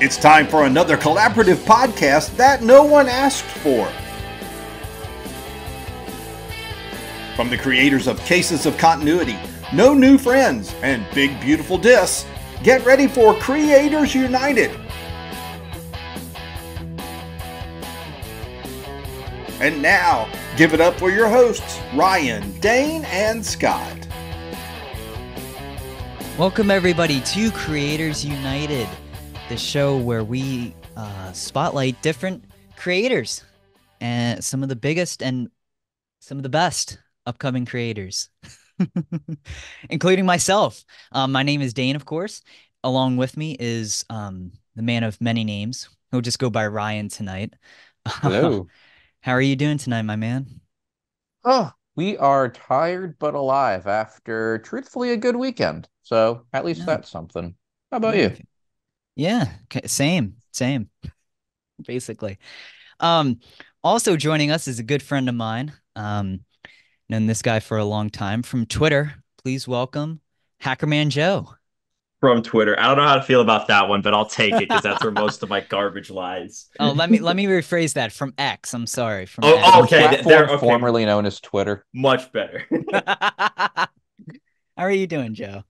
It's time for another collaborative podcast that no one asked for. From the creators of Cases of Continuity, No New Friends, and Big Beautiful Dis, get ready for Creators United. And now, give it up for your hosts, Ryan, Dane, and Scott. Welcome, everybody, to Creators United, the show where we uh, spotlight different creators and some of the biggest and some of the best upcoming creators, including myself. Um, my name is Dane, of course. Along with me is um, the man of many names. He'll just go by Ryan tonight. Hello. How are you doing tonight, my man? Oh, we are tired but alive after truthfully a good weekend. So at least Yeah. that's something. How about you? Yeah, same, same, basically. Um, also joining us is a good friend of mine. Um, known this guy for a long time from Twitter. Please welcome Hackerman Joe. from Twitter. I don't know how to feel about that one, but I'll take it because that's where most of my garbage lies. Oh, let me let me rephrase that from X. I'm sorry, from Oh, X. okay, th- Platform there- okay. formerly known as Twitter. Much better. How are you doing, Joe?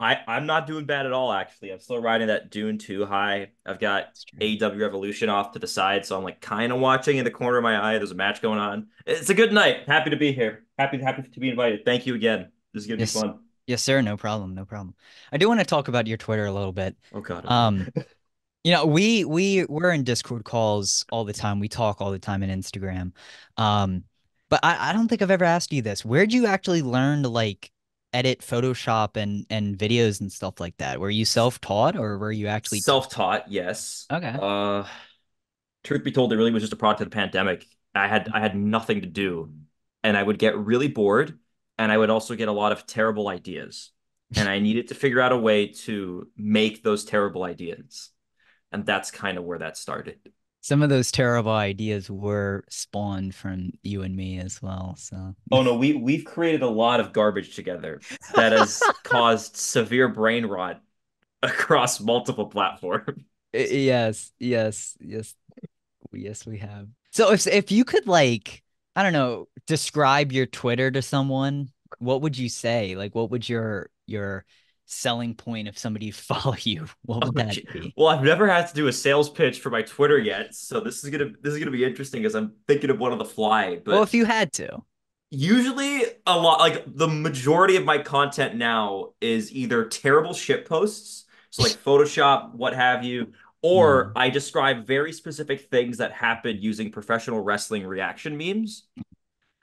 I I'm not doing bad at all. Actually, I'm still riding that Dune 2 high. I've got AEW Revolution off to the side, so I'm like kind of watching in the corner of my eye. There's a match going on. It's a good night. Happy to be here. Happy happy to be invited. Thank you again. This is gonna Yes. be fun. Yes, sir. No problem. No problem. I do want to talk about your Twitter a little bit. Oh god. Um, you know, we we we're in Discord calls all the time. We talk all the time in Instagram. Um, but I, I don't think I've ever asked you this. Where'd you actually learn to like edit Photoshop and and videos and stuff like that? Were you self-taught or were you actually Self-taught, yes. Okay. Uh, truth be told, it really was just a product of the pandemic. I had I had nothing to do, and I would get really bored, and I would also get a lot of terrible ideas, and I needed to figure out a way to make those terrible ideas, and that's kind of where that started. Some of those terrible ideas were spawned from you and me as well. So Oh no, we we've created a lot of garbage together that has caused severe brain rot across multiple platforms. Yes, yes, yes, yes, we have. So if if you could like, I don't know, describe your Twitter to someone, what would you say? Like, what would your your selling point if somebody follow you? What would Oh, that be? Well, I've never had to do a sales pitch for my Twitter yet, so this is gonna this is gonna be interesting because I'm thinking of one on the fly. But Well, if you had to. usually a lot like the majority of my content now is either terrible shit posts, so like Photoshop, what have you, or hmm. I describe very specific things that happen using professional wrestling reaction memes.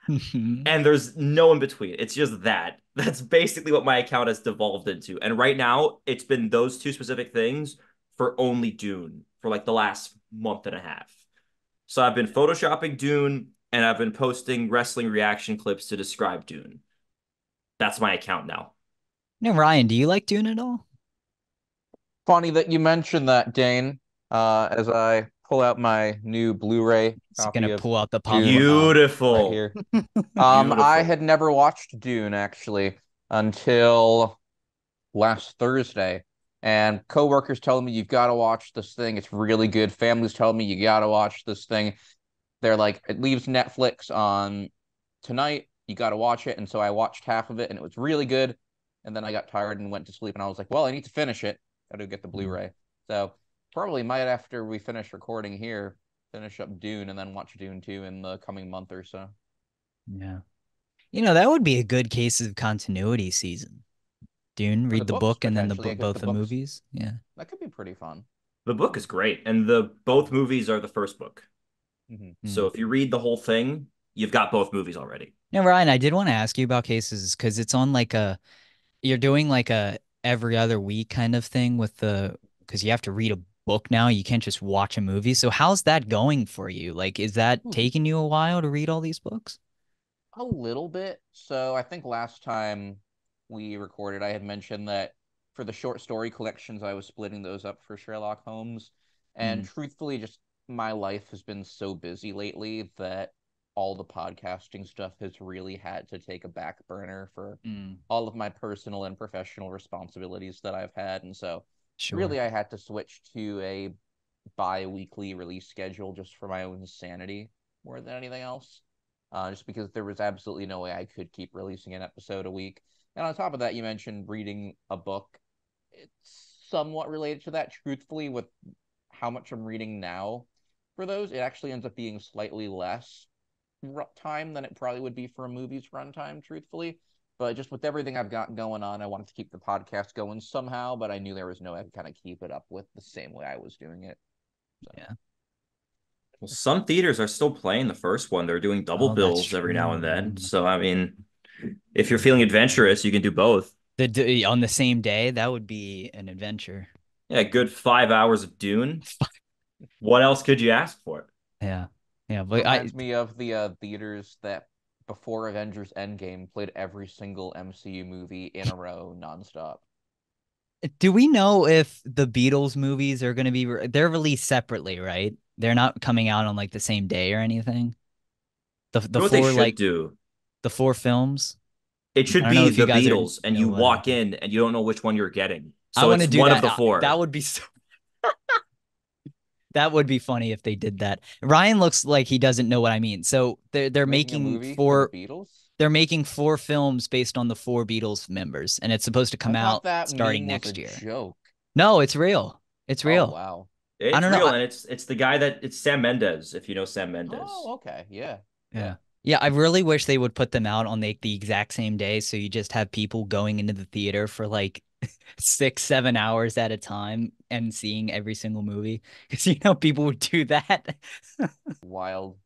And there's no in between. It's just that. That's basically what my account has devolved into. And right now, it's been those two specific things for only Dune for like the last month and a half. So I've been photoshopping Dune and I've been posting wrestling reaction clips to describe Dune. That's my account now. No, Ryan, do you like Dune at all? Funny that you mentioned that, Dane. Uh, as I pull out my new Blu-ray It's copy gonna pull out the pop. Beautiful. right here. Um, I had never watched Dune actually until last Thursday, and coworkers telling me you've got to watch this thing. It's really good. Families telling me you got to watch this thing. They're like, it leaves Netflix on tonight. You got to watch it. And so I watched half of it, and it was really good. And then I got tired and went to sleep. And I was like, well, I need to finish it. I Got to get the Blu-ray. So probably might after we finish recording here, finish up Dune and then watch Dune 2 in the coming month or so. Yeah. You know, that would be a good case of continuity season. Dune, read the the books, book and then the potentially, book, I guess both the the books- movies. Yeah. That could be pretty fun. The book is great, and the both movies are the first book. Mhm. So if you read the whole thing, you've got both movies already. No, Ryan, I did want to ask you about cases because it's on like a, you're doing like a every other week kind of thing with the, because you have to read a book now. You can't just watch a movie. So how's that going for you? Like, is that Hmm. taking you a while to read all these books? A little bit. So I think last time we recorded, I had mentioned that for the short story collections, I was splitting those up for Sherlock Holmes. And truthfully, just my life has been so busy lately that all the podcasting stuff has really had to take a back burner for all of my personal and professional responsibilities that I've had. And so Sure. really I had to switch to a bi-weekly release schedule just for my own sanity more than anything else. Uh, just because there was absolutely no way I could keep releasing an episode a week. And on top of that, you mentioned reading a book. It's somewhat related to that, truthfully, with how much I'm reading now. For those, it actually ends up being slightly less time than it probably would be for a movie's runtime, truthfully. But just with everything I've got going on, I wanted to keep the podcast going somehow, but I knew there was no way I could kind of keep it up with the same way I was doing it. So. Yeah. Well, some theaters are still playing the first one. They're doing double Oh, bills every now and then. So I mean, if you're feeling adventurous, you can do both. The d- on the same day, that would be an adventure. Yeah, good five hours of Dune. What else could you ask for? Yeah. Yeah, but I Reminds me of the uh, theaters that before Avengers Endgame played every single MCU movie in a row nonstop. do we know if the Beatles movies are going to be re- they're released separately, right? They're not coming out on like the same day or anything. The the You know what four they like do? the four films. It should I don't know be the guys are- Beatles, and you know what- walk in and you don't know which one you're getting. I So want to it's do one that. of the four. That would be so. that would be funny if they did that. Ryan looks like he doesn't know what I mean. So they're they're a making, four Beatles. they're making four films based on the four Beatles members, and it's supposed to come I out that starting meme was next a year. Joke. No, it's real. It's Oh, real. wow. It's I don't know, real, I- and it's it's the guy that it's Sam Mendes. If you know Sam Mendes, Oh, okay. Yeah. Yeah. Yeah, I really wish they would put them out on like the exact same day so you just have people going into the theater for like six, seven hours at a time and seeing every single movie. Because you know people would do that. Wild.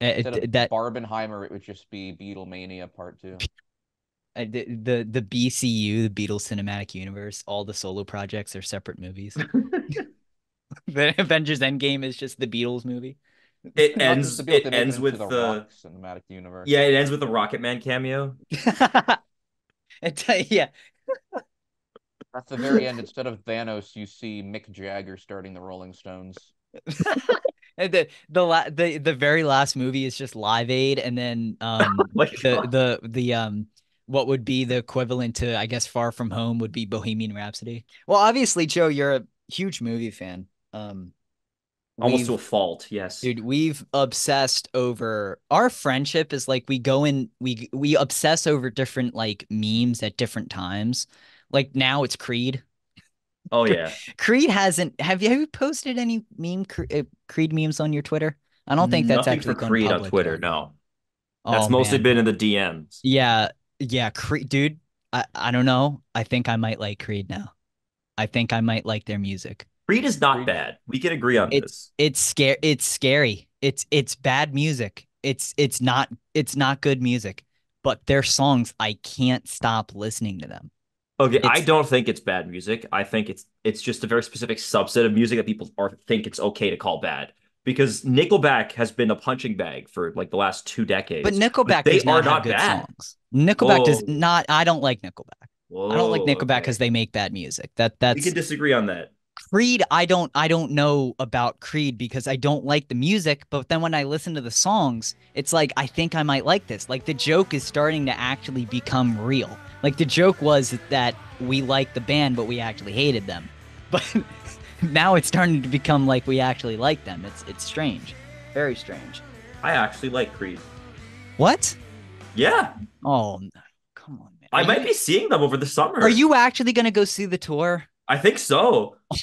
Uh, Instead of that Barbenheimer, it would just be Beatlemania Part Two. the, the the BCU, the Beatles Cinematic Universe, all the solo projects are separate movies. the Avengers Endgame is just the Beatles movie. it ends. just to be able It ends with the the cinematic universe. yeah. It ends with the Rocket Man cameo. It- uh, yeah. At the very end, instead of Thanos, you see Mick Jagger starting the Rolling Stones. And the the la- the the very last movie is just Live Aid, and then um My the God. the the um what would be the equivalent to I guess Far From Home would be Bohemian Rhapsody. Well, obviously, Joe, you're a huge movie fan. Um, Almost to a fault. Yes. dude, we've obsessed over our friendship is like we go in we we obsess over different like memes at different times. Like now it's Creed. Oh yeah. Creed hasn't. Have you, have you posted any meme uh, Creed memes on your Twitter? I don't think that's Nothing actually for Creed on Twitter. No, that's Oh, mostly man. been in the DMs. Yeah, yeah, Creed, dude. I I don't know. I think I might like Creed now. I think I might like their music. Creed is not Creed- bad. We can agree on It's this. it's scare it's scary. It's it's bad music. It's it's not it's not good music. But their songs, I can't stop listening to them. Okay, I don't think it's bad music. I think it's it's just a very specific subset of music that people are think it's okay to call bad. Because Nickelback has been a punching bag for like the last two decades. But Nickelback they does not are not good bad. songs. Nickelback does not. I don't like Nickelback. I don't like Nickelback because okay. they make bad music. That we that's can disagree on that. Creed. I don't I don't know about Creed because I don't like the music. But then when I listen to the songs, it's like I think I might like this. Like the joke is starting to actually become real. Like the joke was that we liked the band, but we actually hated them. But now it's starting to become like we actually like them. It's it's strange, very strange. I actually like Creed. What? Yeah, Oh, come on, man. I Are might you- be seeing them over the summer. Are you actually gonna go see the tour? I think so.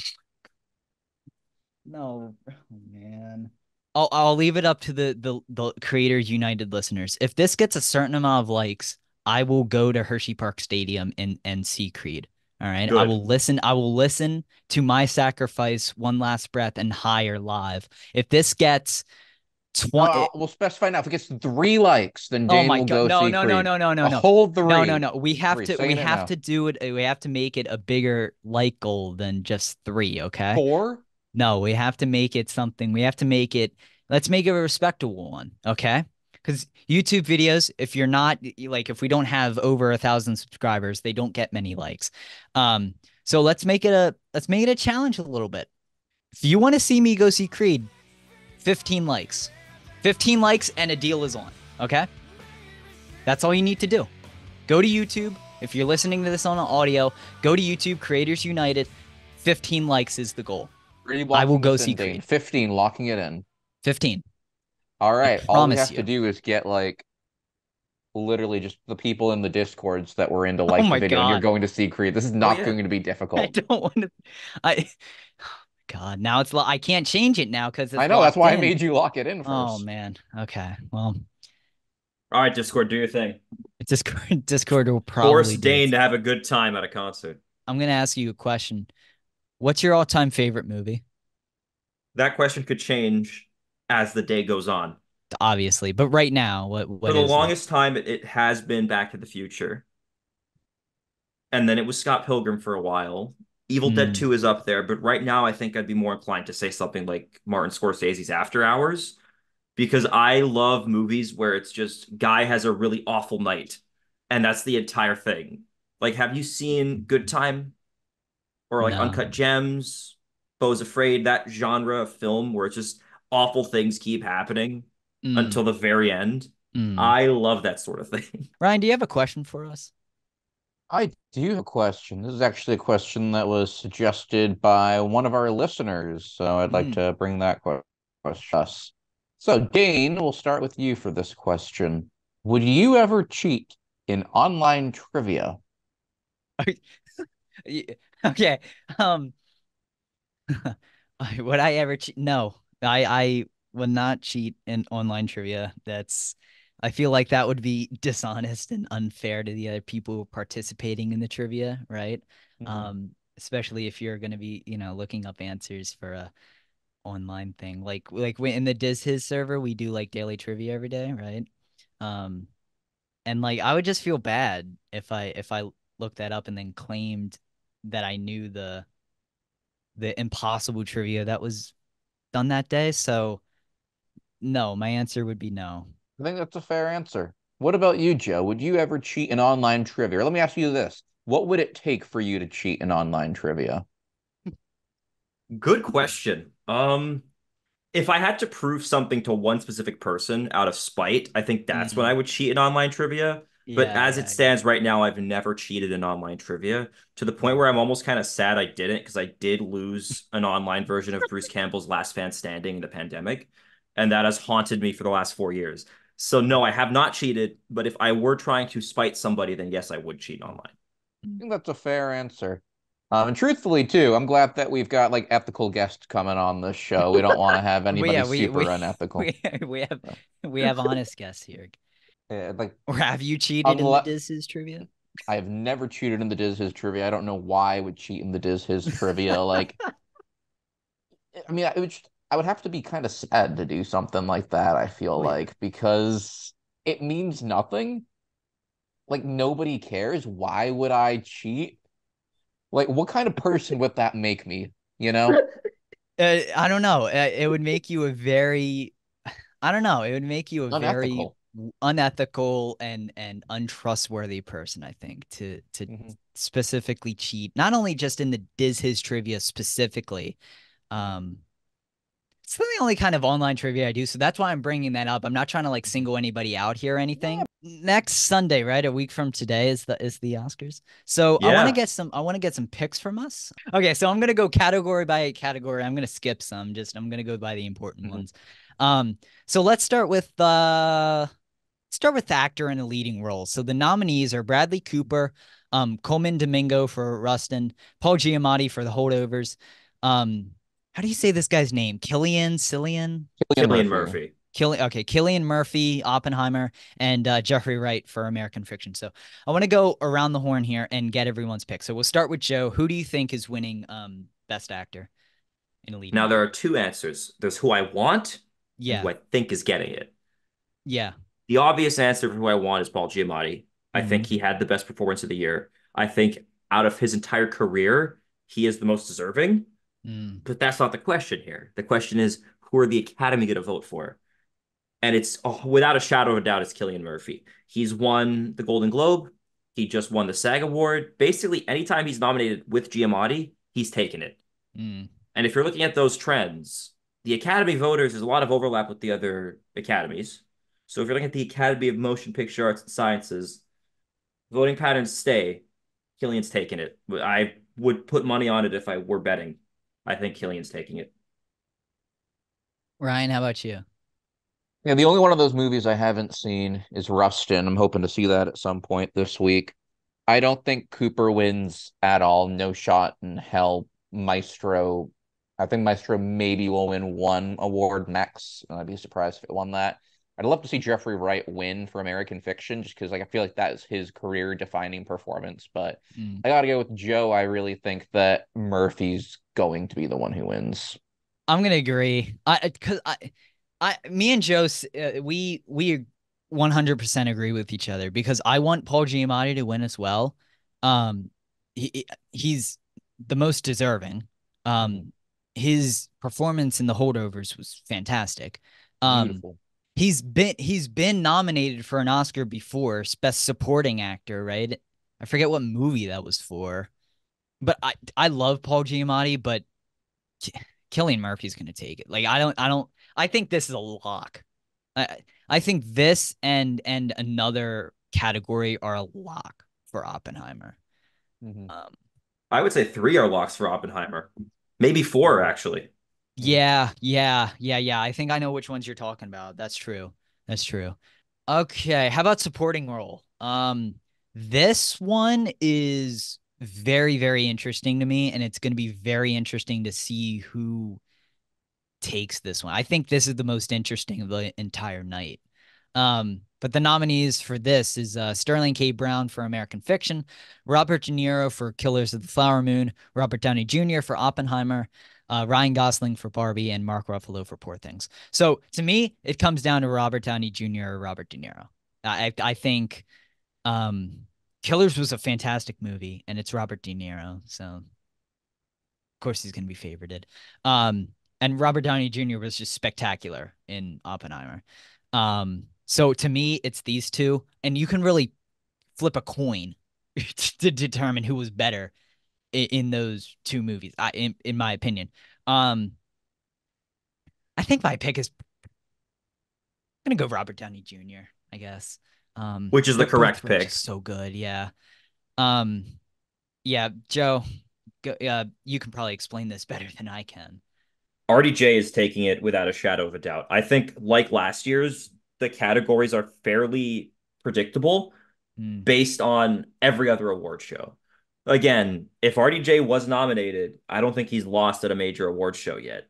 No, oh, man. I'll I'll leave it up to the the the Creators United listeners. If this gets a certain amount of likes, I will go to Hershey Park Stadium and and see Creed. All right. I will listen. I will listen to my sacrifice, one last breath, and higher live. If this gets twenty, Uh, we'll specify now. If it gets three likes, then oh Dane my will god, go no, see no, no, Creed. no, no, no, A no. whole three. No, no, no. We have Three. to. Saying We have now. to do it. We have to make it a bigger like goal than just three. Okay. Four. No, we have to make it something. We have to make it. Let's make it a respectable one, okay? Because YouTube videos, if you're not like, if we don't have over a thousand subscribers, they don't get many likes. Um, so let's make it a let's make it a challenge a little bit. If you want to see me go see Creed, 15 likes, 15 likes, and a deal is on. Okay, that's all you need to do. Go to YouTube. If you're listening to this on audio, go to YouTube Creators United 15 likes is the goal. I will go see Creed. 15, locking it in. 15. All right. All we have you. to do is get like literally just the people in the discords that were into like Oh the video and you're going to see Creed. This is oh, not yeah. going to be difficult. I don't want to. I. God, now it's. lo- I can't change it now because I know that's why I made you lock it in oh, first. Oh man. Okay. Well, All right, Discord, do your thing. Discord. Discord will probably. Force Dane to have a good time at a concert. I'm gonna ask you a question. What's your all-time favorite movie? That question could change as the day goes on. Obviously, but right now, what? what For the it? longest time, it, it has been Back to the Future. And then it was Scott Pilgrim for a while. Evil Hmm. Dead 2 is up there, but right now I think I'd be more inclined to say something like Martin Scorsese's After Hours because I love movies where it's just guy has a really awful night and that's the entire thing. Like have you seen Good Time or like No. Uncut Gems, Beau's Afraid, that genre of film where it's just awful things keep happening Mm, until the very end? mm. I love that sort of thing. Ryan, do you have a question for us? I do have a question. This is actually a question that was suggested by one of our listeners, so I'd like Hmm. to bring that que- question. us. So, Dane, we'll start with you for this question. Would you ever cheat in online trivia? Okay. Um would I ever cheat? No. I I would not cheat in online trivia. That's I feel like that would be dishonest and unfair to the other people participating in the trivia, right? Mm-hmm. Um especially if you're going to be, you know, looking up answers for a online thing. Like like when in the Diz His server, we do like daily trivia every day, right? Um and like I would just feel bad if I if I looked that up and then claimed that I knew the the impossible trivia that was done that day. So no, my answer would be no. I think that's a fair answer. What about you, Joe? Would you ever cheat in online trivia? Or let me ask you this. What would it take for you to cheat in online trivia? Good question. Um, if I had to prove something to one specific person out of spite, I think that's when Mhm. I would cheat in online trivia. But Yeah, as yeah, it stands right now, I've never cheated in online trivia to the point where I'm almost kind of sad I didn't because I did lose an online version of Bruce Campbell's Last Fan Standing in the pandemic, and that has haunted me for the last four years. So no, I have not cheated, but if I were trying to spite somebody, then yes, I would cheat online. I think that's a fair answer. Um, and truthfully, too, I'm glad that we've got like ethical guests coming on this show. We don't want to have anybody yeah, we- super we- unethical. We, we have we have honest guests here. Yeah, like Or have you cheated in the Unle- Diz His trivia? I have never cheated in the Diz His trivia. I don't know why I would cheat in the Diz His trivia. Like, I mean, I would just, I would have to be kind of sad to do something like that. I feel Oh, yeah. like because it means nothing. Like nobody cares. Why would I cheat? Like, what kind of person would that make me? You know? Uh, I don't know. Uh, It would make you a very, I don't know. It would make you a very Unethical. w- unethical and and untrustworthy person. I think to to Mhm. specifically cheat, not only just in the Diz His trivia specifically. Um, it's the only kind of online trivia I do, so that's why I'm bringing that up. I'm not trying to like single anybody out here or anything. Next Sunday, right, a week from today is the is the Oscars. So I want to get some. I want to get some picks from us. Okay, so I'm gonna go category by category. I'm gonna skip some. Just I'm gonna go by the important Mhm. ones. Um, so let's start with uh start with actor in a leading role. So the nominees are Bradley Cooper, um, Colman Domingo for Rustin, Paul Giamatti for The Holdovers. Um, how do you say this guy's name? Killian, Cillian, Killian Murphy. Killian. Okay, Cillian Murphy, Oppenheimer, and uh, Jeffrey Wright for American Fiction. So I want to go around the horn here and get everyone's pick. So we'll start with Joe. Who do you think is winning um, Best Actor in a leading? Now there are two answers. There's who I want yeah, who I think is getting it. yeah, The obvious answer for who I want is Paul Giamatti. I think Mm-hmm. he had the best performance of the year. I think out of his entire career, he is the most deserving. Mm, But that's not the question here. The question is who are the Academy going to vote for? And it's oh, without a shadow of a doubt, it's Cillian Murphy. He's won the Golden Globe. He just won the SAG Award. Basically, anytime he's nominated with Giamatti, he's taken it. mm, And if you're looking at those trends, the Academy voters, there's a lot of overlap with the other academies. So if you're looking at the Academy of Motion Picture Arts and Sciences, voting patterns stay. Cillian's taking it. I would put money on it if I were betting. I think Cillian's taking it. Ryan, how about you? Yeah, the only one of those movies I haven't seen is Rustin. I'm hoping to see that at some point this week. I don't think Cooper wins at all. No shot in hell. Maestro, I think Maestro maybe will win one award next. I'd be surprised if it won that. I'd love to see Jeffrey Wright win for American Fiction just because like I feel like that is his career defining performance. But mm. I gotta go with Joe. I really think that Murphy's going to be the one who wins. I'm gonna agree. I because I I me and Joe uh, we we 100% agree with each other because I want Paul Giamatti to win as well. Um he he's the most deserving. Um his performance in the holdovers was fantastic. Um Beautiful he's been he's been nominated for an Oscar before, best supporting actor, right? I forget what movie that was for. But I I love Paul Giamatti, but Cillian Murphy's going to take it. Like I don't I don't I think this is a lock. I I think this and and another category are a lock for Oppenheimer. Mm-hmm. Um, I would say three are locks for Oppenheimer, maybe four actually. Yeah, yeah, yeah, yeah. I think I know which ones you're talking about. That's true. That's true. Okay, how about supporting role? Um, this one is very, very interesting to me, and it's going to be very interesting to see who takes this one. I think this is the most interesting of the entire night. Um, but the nominees for this is uh, Sterling K. Brown for American Fiction, Robert De Niro for Killers of the Flower Moon, Robert Downey Jr. for Oppenheimer, uh, Ryan Gosling for Barbie, and Mark Ruffalo for Poor Things. So to me, it comes down to Robert Downey Jr. or Robert De Niro. I I think um, Killers was a fantastic movie, and it's Robert De Niro, so of course he's going to be favorited. Um, and Robert Downey Jr. was just spectacular in Oppenheimer. Um, so to me, it's these two, and you can really flip a coin to determine who was better in, in those two movies. I, in in my opinion, um, I think my pick is I'm gonna go Robert Downey Jr. I guess, um, which is the correct pick. So good, yeah. Um, yeah, Joe, go, uh, you can probably explain this better than I can. RDJ is taking it without a shadow of a doubt. I think, like last year's, the categories are fairly predictable mm. based on every other award show again, if RDJ was nominated, I don't think he's lost at a major awards show yet.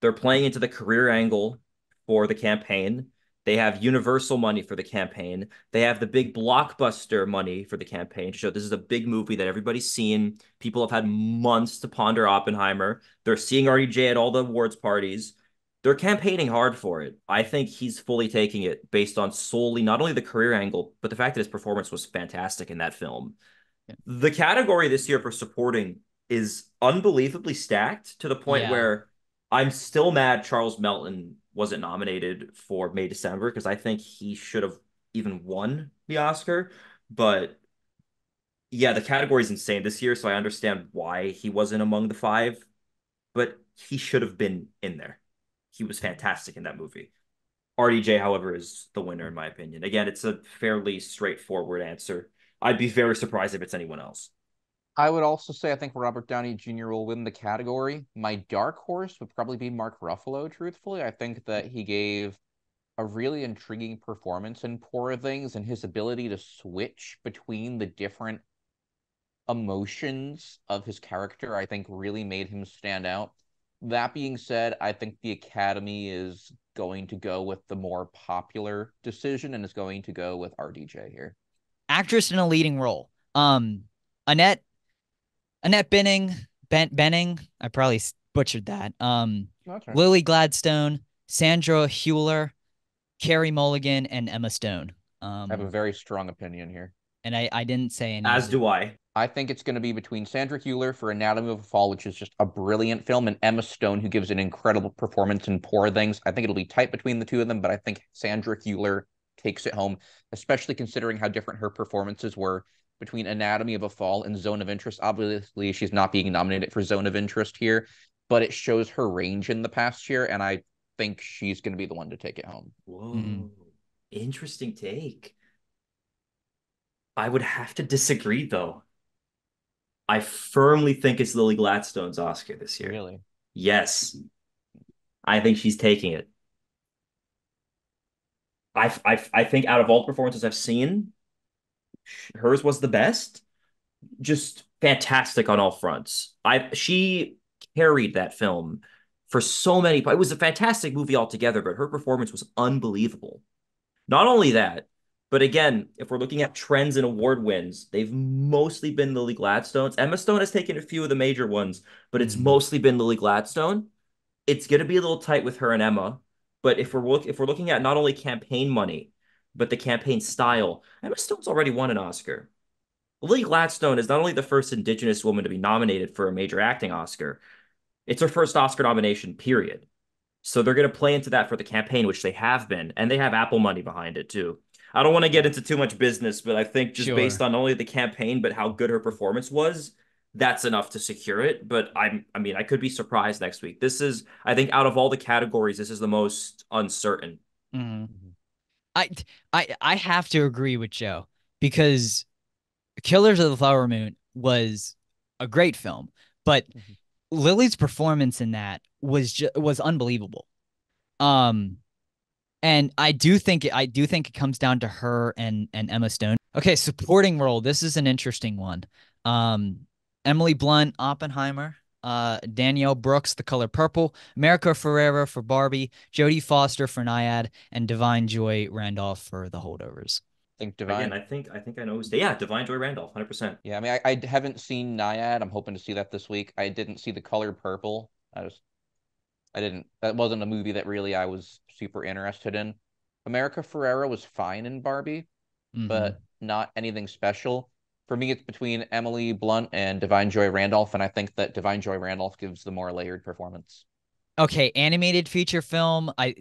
They're playing into the career angle for the campaign. They have universal money for the campaign. They have the big blockbuster money for the campaign to show this is a big movie that everybody's seen. People have had months to ponder Oppenheimer. They're seeing RDJ at all the awards parties. They're campaigning hard for it. I think he's fully taking it based on solely not only the career angle, but the fact that his performance was fantastic in that film. The category this year for supporting is unbelievably stacked to the point yeah. where I'm still mad Charles Melton wasn't nominated for May December because I think he should have even won the Oscar. But yeah, the category is insane this year, so I understand why he wasn't among the five, but he should have been in there. He was fantastic in that movie. RDJ, however, is the winner in my opinion. Again, it's a fairly straightforward answer. I'd be very surprised if it's anyone else. I would also say I think Robert Downey Jr. will win the category. My dark horse would probably be Mark Ruffalo, truthfully. I think that he gave a really intriguing performance in Poor Things and his ability to switch between the different emotions of his character, I think really made him stand out. That being said, I think the Academy is going to go with the more popular decision and is going to go with RDJ here actress in a leading role. Um, Annette, Annette Benning, ben, Bening. I probably butchered that. Um, right. Lily Gladstone, Sandra Hüller, Carey Mulligan, and Emma Stone. Um, I have a very strong opinion here, and I I didn't say any. As do I. I think it's going to be between Sandra Hüller for Anatomy of a Fall, which is just a brilliant film, and Emma Stone, who gives an incredible performance in Poor Things. I think it'll be tight between the two of them, but I think Sandra Hüller takes it home, especially considering how different her performances were between Anatomy of a Fall and Zone of Interest. Obviously, she's not being nominated for Zone of Interest here, but it shows her range in the past year, and I think she's going to be the one to take it home. Whoa, mm-hmm. interesting take. I would have to disagree though. I firmly think it's Lily Gladstone's Oscar this year. Really? Yes. I think she's taking it. I, I, I think out of all the performances I've seen, hers was the best. Just fantastic on all fronts. I she carried that film for so many. It was a fantastic movie altogether, but her performance was unbelievable. Not only that, but again, if we're looking at trends and award wins, they've mostly been Lily Gladstone's. Emma Stone has taken a few of the major ones, but it's mm. mostly been Lily Gladstone. It's going to be a little tight with her and Emma. But if we're look if we're looking at not only campaign money, but the campaign style, Emma Stone's already won an Oscar. Lily Gladstone is not only the first Indigenous woman to be nominated for a major acting Oscar, it's her first Oscar nomination, period. So they're going to play into that for the campaign, which they have been, and they have Apple money behind it too. I don't want to get into too much business, but I think just sure. based on only the campaign, but how good her performance was, that's enough to secure it. But I'm, I mean, I could be surprised next week. This is, I think, out of all the categories, this is the most uncertain. Mm-hmm. I, I, I have to agree with Joe because Killers of the Flower Moon was a great film, but mm-hmm. Lily's performance in that was just was unbelievable. Um, and I do think I do think it comes down to her and and Emma Stone. Okay, supporting role. This is an interesting one. Um, Emily Blunt, Oppenheimer. Uh, Danielle Brooks, The Color Purple, America Ferrera for Barbie, Jodie Foster for Nyad, and Da'Vine Joy Randolph for The Holdovers. I think Da'Vine. Again, I think I think I know who's yeah, Da'Vine Joy Randolph, hundred percent. Yeah, I mean, I, I haven't seen Nyad. I'm hoping to see that this week. I didn't see The Color Purple. I just I didn't. That wasn't a movie that really I was super interested in. America Ferrera was fine in Barbie, mm-hmm. but not anything special. For me, it's between Emily Blunt and Da'Vine Joy Randolph, and I think that Da'Vine Joy Randolph gives the more layered performance. Okay, animated feature film. I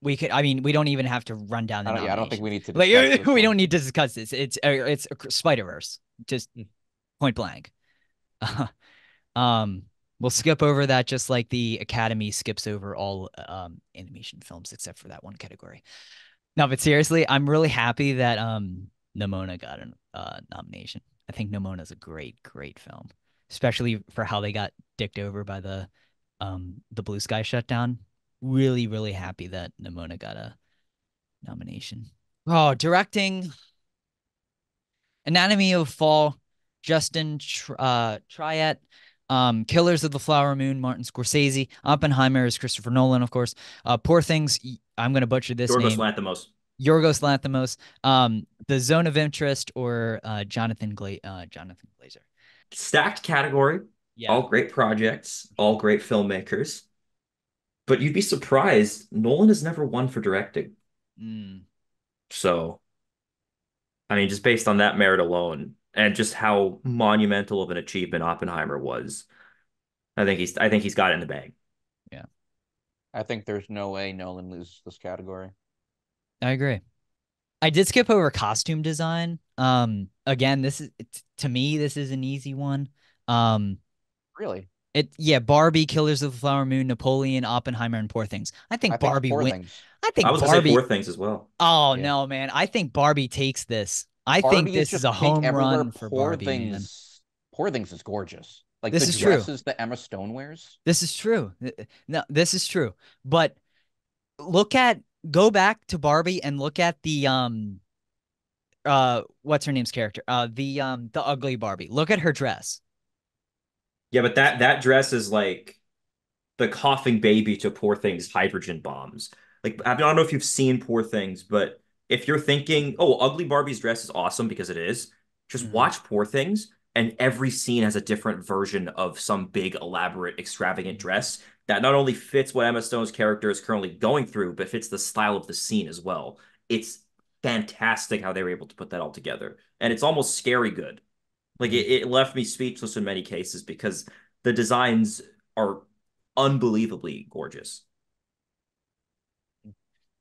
we could. I mean, we don't even have to run down the. I yeah, I don't think we need to. Like, we don't need to discuss this. It's uh, it's Spider Verse, just mm. point blank. um, We'll skip over that just like the Academy skips over all um, animation films except for that one category. No, but seriously, I'm really happy that um, Nimona got a uh, nomination. I think Nimona is a great, great film, especially for how they got dicked over by the um, the Blue Sky shutdown. Really, really happy that Nimona got a nomination. Oh, directing Anatomy of Fall, Justin uh, Triet, um, Killers of the Flower Moon, Martin Scorsese. Oppenheimer is Christopher Nolan, of course. Uh, Poor Things, I'm going to butcher this Yorgos name. Lanthimos. Yorgos Lanthimos. Um, The Zone of Interest or uh, Jonathan Gla- uh, Jonathan Glazer. Stacked category. Yeah. All great projects, all great filmmakers. But you'd be surprised, Nolan has never won for directing. Mm. So, I mean, just based on that merit alone, and just how monumental of an achievement Oppenheimer was. I think he's I think he's got it in the bag. Yeah. I think there's no way Nolan loses this category. I agree. I did skip over costume design. Um again, this is to me this is an easy one. Um Really? It yeah, Barbie, Killers of the Flower Moon, Napoleon, Oppenheimer, and Poor Things. I think I Barbie wins. I think I was Barbie. Poor Things as well. Oh yeah. no, man! I think Barbie takes this. I Barbie think this is, is a home run for poor Barbie. Things, man. Poor Things is gorgeous. Like this the is dresses true. that Emma Stone wears. This is true. No, this is true. But look at go back to Barbie and look at the um uh what's her name's character? Uh the um the ugly Barbie. Look at her dress. Yeah, but that that dress is like the coughing baby to poor things hydrogen bombs. Like I don't know if you've seen poor things, but if you're thinking, oh, Ugly Barbie's dress is awesome because it is, just mm-hmm. watch Poor Things, and every scene has a different version of some big, elaborate, extravagant dress that not only fits what Emma Stone's character is currently going through, but fits the style of the scene as well. It's fantastic how they were able to put that all together. And it's almost scary good. Like it, mm-hmm. it left me speechless in many cases because the designs are unbelievably gorgeous.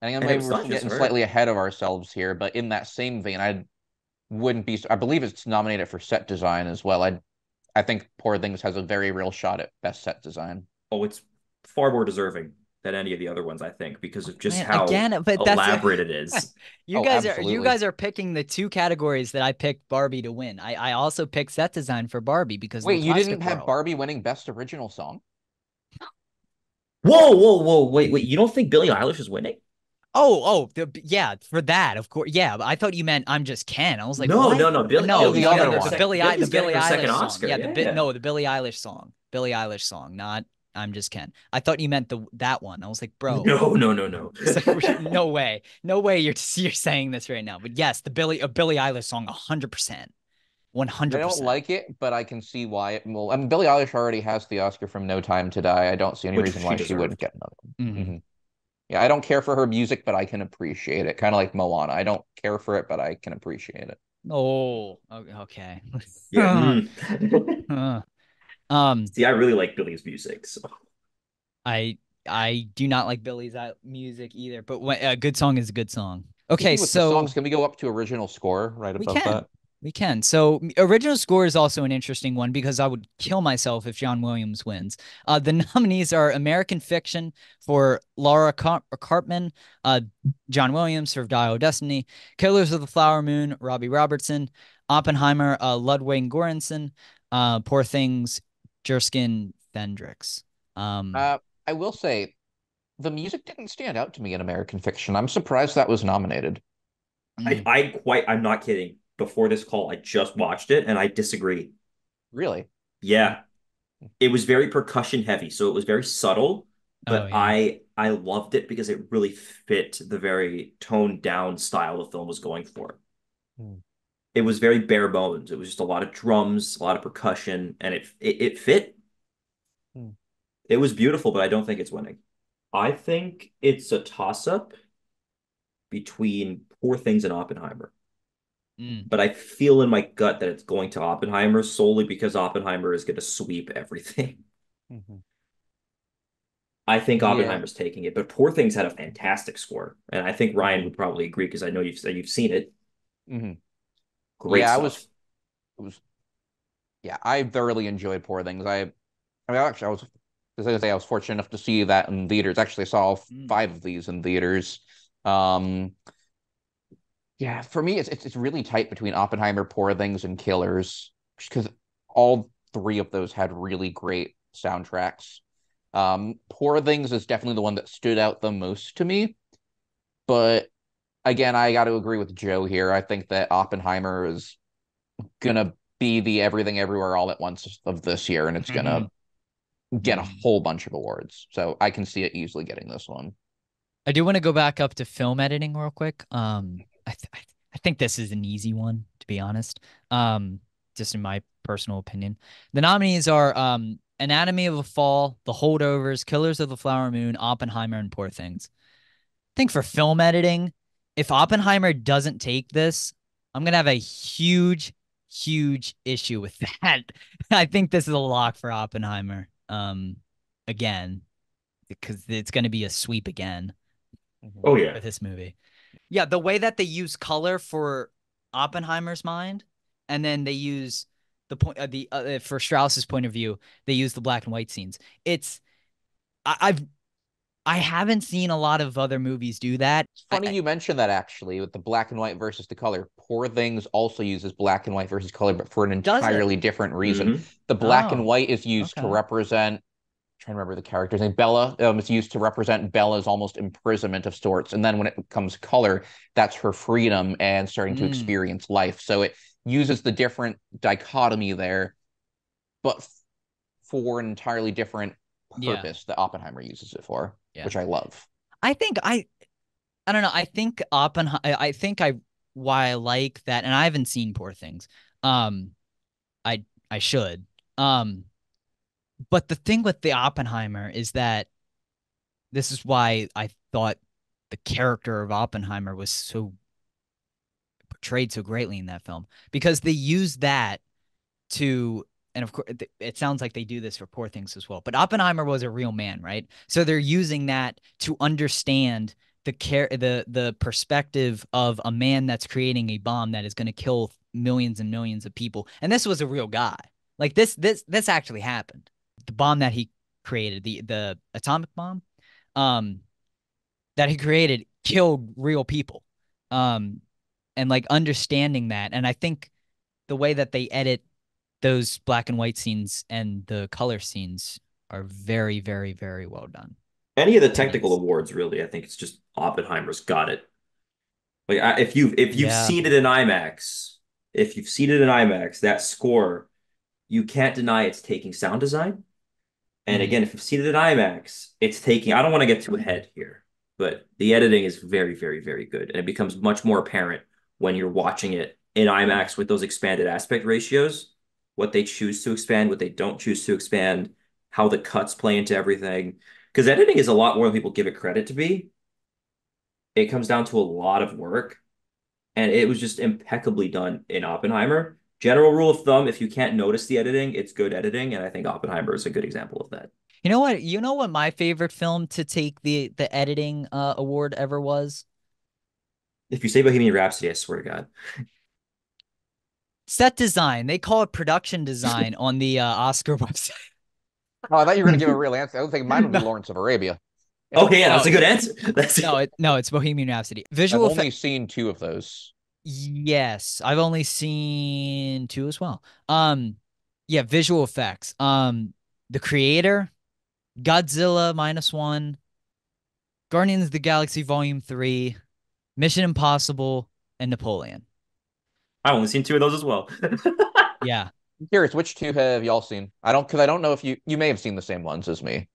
I think maybe we're getting slightly ahead of ourselves here, but in that same vein, I wouldn't be. I believe it's nominated for set design as well. I, I think Poor Things has a very real shot at best set design. Oh, it's far more deserving. than any of the other ones. I think because of just Man, how again, but that's elaborate it is. you Oh, guys are you guys are picking the two categories that I picked Barbie to win. I I also picked set design for Barbie because Wait, you didn't have world. Barbie winning Best Original Song? whoa, whoa, whoa! Wait, wait! You don't think Billie Eilish is winning? Oh, oh, the, yeah, for that, of course. Yeah, I thought you meant I'm just Ken. I was like, no, what? no, no. Billie, no, the no, other no, one. the Billie, I, the Billie's getting Billie Eilish second song. Oscar, Yeah, the Bi- yeah. no, the Billie Eilish song. Billie Eilish song, not I'm just Ken. I thought you meant the that one. I was like, bro, No, no, no, no. Like, no way, no way. You're you're saying this right now. But yes, the Billie a Billie Eilish song, hundred percent, one I hundred don't like it, but I can see why it will. I mean, Billie Eilish already has the Oscar from No Time to Die. I don't see any Which reason she why she deserved. wouldn't get another one. Mhm. Mhm. Yeah, I don't care for her music, but I can appreciate it. Kind of like Moana. I don't care for it, but I can appreciate it. Oh, okay. Yeah. Uh, um, See, I really like Billie's music. So. I I do not like Billie's uh, music either. But when, a good song is a good song. Okay, Speaking with the so songs, can we go up to original score right We above can. that? We can. So original score is also an interesting one because I would kill myself if John Williams wins. Uh, the nominees are American Fiction for Laura Car- Cartman, uh, John Williams for Dial Destiny, Killers of the Flower Moon, Robbie Robertson, Oppenheimer, uh, Ludwig Göransson, uh, Poor Things, Jerskin Fendrix. Um, Uh, I will say, the music didn't stand out to me in American Fiction. I'm surprised that was nominated. mm, I, I quite, I'm not kidding. Before this call, I just watched it and I disagree. Really? Yeah. It was very percussion heavy, so it was very subtle, but Oh, yeah. I I loved it because it really fit the very toned down style the film was going for. Hmm. It was very bare bones. It was just a lot of drums, a lot of percussion, and it it, it fit. Hmm. It was beautiful, but I don't think it's winning. I think it's a toss-up between Poor Things and Oppenheimer. mm. But I feel in my gut that it's going to Oppenheimer solely because Oppenheimer is going to sweep everything. I think Yeah. Oppenheimer's taking it, but Poor Things had a fantastic score, and I think Ryan would probably agree because I know you've you've seen it. Mhm. Great Yeah, I was- It was, yeah, I thoroughly enjoyed Poor Things. I, I mean, actually, I was, as I say, I was fortunate enough to see that in theaters. Actually, I saw all Mm. five of these in theaters. Um, yeah, for me, it's it's, it's really tight between Oppenheimer, Poor Things, and Killers because all three of those had really great soundtracks. Um, Poor Things is definitely the one that stood out the most to me, but again, I got to agree with Joe here. I think that Oppenheimer is gonna be the everything everywhere all at once of this year, and it's gonna get a whole bunch of awards. So I can see it easily getting this one. I do want to go back up to film editing real quick. Um, I th- I th- I think this is an easy one to be honest. Um, just in my personal opinion, the nominees are um, Anatomy of a Fall, The Holdovers, Killers of the Flower Moon, Oppenheimer, and Poor Things. I think for film editing, if Oppenheimer doesn't take this, I'm gonna have a huge, huge issue with that. I think this is a lock for Oppenheimer. Um, again, because it's gonna be a sweep again Oh yeah. with this movie. Yeah, the way that they use color for Oppenheimer's mind, and then they use the point uh, the uh, for Strauss's point of view, they use the black and white scenes. It's I, I've I haven't seen a lot of other movies do that. It's funny I- you mentioned that actually with the black and white versus the color. Poor Things also uses black and white versus color, but for an entirely different reason. Mhm. The black and Oh, white is used to represent. I'm trying to remember the character's name. Bella. Um, it's used to represent Bella's almost imprisonment of sorts, and then when it becomes color, that's her freedom and starting to Mm. experience life. So it uses the different dichotomy there, but f- for an entirely different Yeah. purpose that Oppenheimer uses it for, Yeah. which I love. I think I I don't know. I think Oppenheimer I think I why I like that and I haven't seen Poor Things. Um I I should. Um but the thing with the Oppenheimer is that this is why I thought the character of Oppenheimer was so portrayed so greatly in that film because they use that to and of course it- sounds like they do this for poor things as well but oppenheimer was a real man right so they're using that to understand the care the the perspective of a man that's creating a bomb that is going to kill millions and millions of people and this was a real guy like this this this actually happened the bomb that he created the the atomic bomb um, that he created killed real people. Um, and like understanding that. And I think the way that they edit those black and white scenes and the color scenes are very, very, very well done. Any of the technical awards, really, I think it's just Oppenheimer's got it. Like I, if you've if you've Yeah. seen it in IMAX, if you've seen it in IMAX, that score, you can't deny it's taking sound design. And Mhm. again, if you've seen it in IMAX, it's taking. I don't want to get too ahead here, but the editing is very, very, very good, and it becomes much more apparent when you're watching it in IMAX with those expanded aspect ratios, what they choose to expand, what they don't choose to expand, how the cuts play into everything. Because editing is a lot more than people give it credit to be. It comes down to a lot of work, and it was just impeccably done in Oppenheimer. General rule of thumb, if you can't notice the editing, it's good editing, and I think Oppenheimer is a good example of that. You know what? You know what my favorite film to take the the editing uh, award ever was? If you say Bohemian Rhapsody, I swear to God. Set design. They call it production design on the uh, Oscar website. Oh, I thought you were going to give a real answer. I don't think mine would be Lawrence of Arabia. Okay, yeah, that's a good answer. That's No, it, no, it's Bohemian Rhapsody. Visual. I've only effects. seen two of those. Yes, I've only seen two as well. Um, yeah, visual effects. Um, The Creator, Godzilla minus one, Guardians of the Galaxy Volume Three, Mission Impossible, and Napoleon. I've only seen two of those as well. Yeah. I'm curious, which two have y'all seen? I don't, because I don't know if you you may have seen the same ones as me.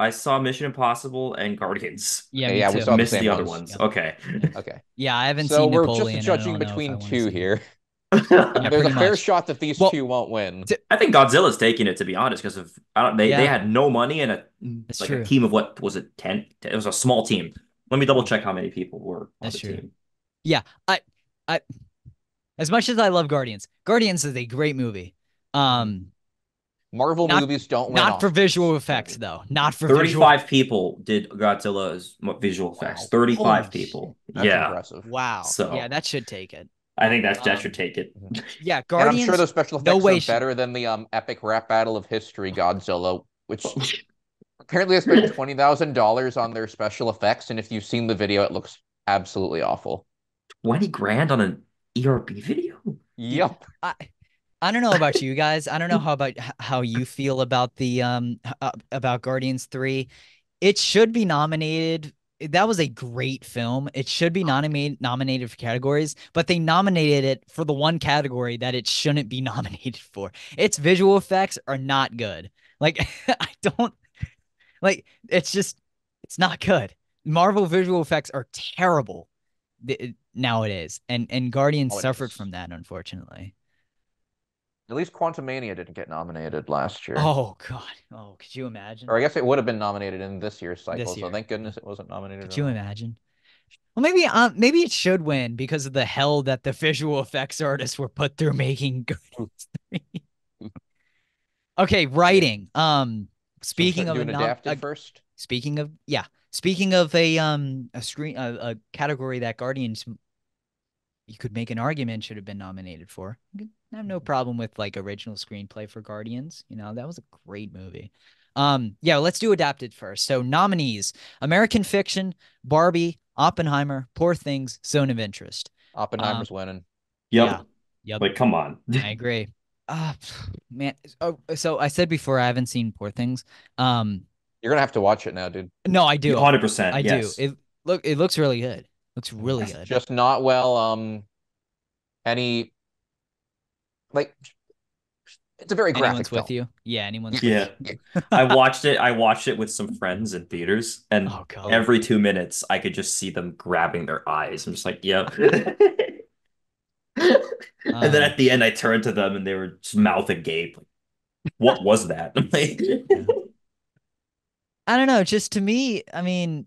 I saw Mission Impossible and Guardians. Yeah, Yeah, me we too. saw the Missed same the other ones. ones. Yeah. Okay. Okay, Yeah, I haven't so seen we're Napoleon. just judging don't know if I between two here. Yeah, There's a fair much. shot that these Well, two won't win. I think Godzilla's taking it to be honest, because of I don't they they had no money and a That's like true. a team of what was it ten? It was a small team. Let me double check how many people were on That's the true. team. Yeah, I, I, as much as I love Guardians, Guardians is a great movie. Um, Marvel Not- movies don't win not for Oscars. visual effects though. Not for visual. Thirty-five people did Godzilla's visual effects. Wow. Thirty-five Holy people. That's yeah, impressive. Wow. So- yeah, that should take it. I think that's that Um, should take it. Yeah, And Guardians. I'm sure those special no effects way are sh- better than the um epic rap battle of history Godzilla, which apparently they spent twenty thousand dollars on their special effects, and if you've seen the video, it looks absolutely awful. Twenty grand on an ERB video. Yep. I, I don't know about you guys. I don't know how about how you feel about the um uh, about Guardians 3. It should be nominated. That was a great film. It should be nominated nominated for categories, but they nominated it for the one category that it shouldn't be nominated for. Its visual effects are not good. Like I don't like it's just it's not good. Marvel visual effects are terrible th- nowadays, and and Guardians Oh, suffered is. from that unfortunately. At least Quantumania didn't get nominated last year. Oh God! Oh, could you imagine? Or I guess it would have been nominated in this year's cycle, year. so thank goodness it wasn't nominated. Could you all. imagine? Well, maybe um, maybe it should win because of the hell that the visual effects artists were put through making Guardians 3. okay, writing. Um, speaking should of an nom- adapted a- first. speaking of yeah, speaking of a um a screen a, a category that Guardians you could make an argument should have been nominated for. I have no problem with like original screenplay for Guardians. You know, that was a great movie. Um, yeah, let's do adapted first. So nominees: American Fiction, Barbie, Oppenheimer, Poor Things, Zone of Interest. Oppenheimer's winning. Yep. Yeah. Yep. Like, come on. I agree. Uh man. Oh, so I said before I haven't seen Poor Things. Um, You're gonna have to watch it now, dude. no, I do. Hundred percent. I yes. do. It look it looks really good. Looks really good. Just not well. Um, any like it's a very graphic Anyone's film. with you? Yeah, anyone's Yeah. I watched it. I watched it with some friends in theaters, and Oh every two minutes, I could just see them grabbing their eyes. I'm just like, yep. and then Um, at the end, I turned to them, and they were just mouth agape. Like, what was that? I'm like, I don't know. Just to me, I mean,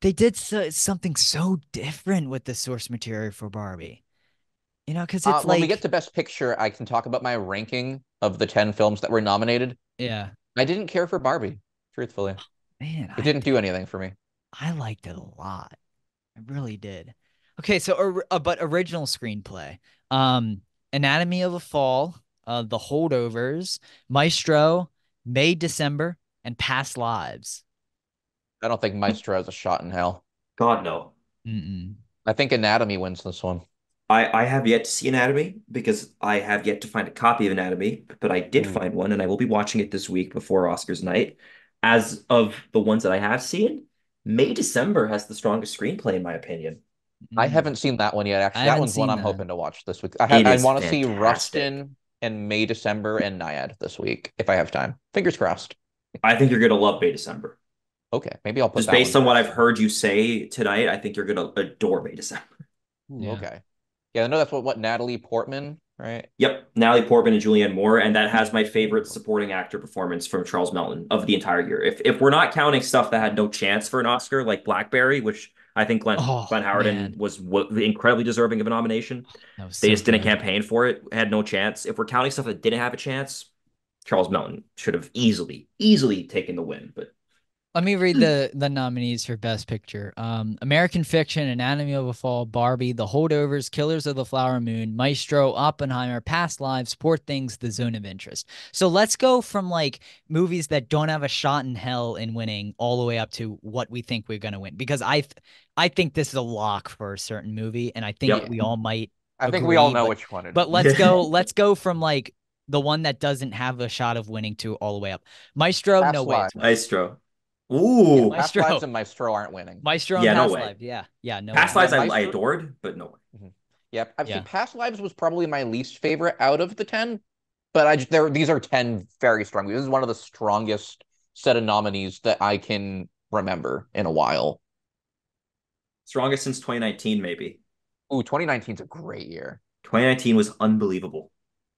they did so, something so different with the source material for Barbie. You know, because Uh, it's when like, we get to Best Picture, I can talk about my ranking of the ten films that were nominated. yeah, I didn't care for Barbie, truthfully. man, It I, didn't do anything for me. I liked it a lot. I really did. Okay, so or, uh, but original screenplay, um, Anatomy of a Fall, uh, The Holdovers, Maestro, May December, and Past Lives. I don't think Maestro has a shot in hell. God no. Mm-mm. I think Anatomy wins this one. I, I have yet to see Anatomy because I have yet to find a copy of Anatomy, but I did Mm. find one and I will be watching it this week before Oscars night. As of the ones that I have seen, May December has the strongest screenplay in my opinion. I Mm. haven't seen that one yet. Actually, I that haven't one's one seen I'm hoping to watch this week. I, ha- I want to see fantastic. Rustin and May December and Nyad this week if I have time. Fingers crossed. I think you're gonna love Bay December. Okay, maybe I'll put Just that based one on what. I've heard you say tonight, I think you're gonna adore Bay December. Ooh, Yeah. Okay. Yeah, I know that's what what Natalie Portman, right? Yep, Natalie Portman and Julianne Moore, and that has my favorite supporting actor performance from Charles Melton of the entire year. If if we're not counting stuff that had no chance for an Oscar, like Blackberry, which I think Glenn Oh, Glenn Howerton man. was w- incredibly deserving of a nomination. They so just didn't campaign for it, had no chance. If we're counting stuff that didn't have a chance, Charles Melton should have easily, easily taken the win. But Let me read the the nominees for Best Picture. Um, American Fiction, Anatomy of a Fall, Barbie, The Holdovers, Killers of the Flower Moon, Maestro, Oppenheimer, Past Lives, Poor Things, The Zone of Interest. So let's go from like movies that don't have a shot in hell in winning all the way up to what we think we're gonna win. Because I, th- I think this is a lock for a certain movie, and I think Yep. we all might. I think we all know but- which one it is. But let's go. let's go from like the one that doesn't have a shot of winning to all the way up. Maestro, Past no way. Lives. Maestro, ooh, Yeah, Past Maestro. Lives and Maestro aren't winning. Maestro and Yeah, no Past way. Lives. Yeah, yeah, no. Past way. Lives I, I adored, but no way. Mm-hmm. Yep. I've Yeah. seen Past Lives was probably my least favorite out of the 10, but I there these are 10 very strong. This is one of the strongest set of nominees that I can remember in a while. Strongest since 2019, maybe. Ooh, 2019 is a great year. 2019 was unbelievable.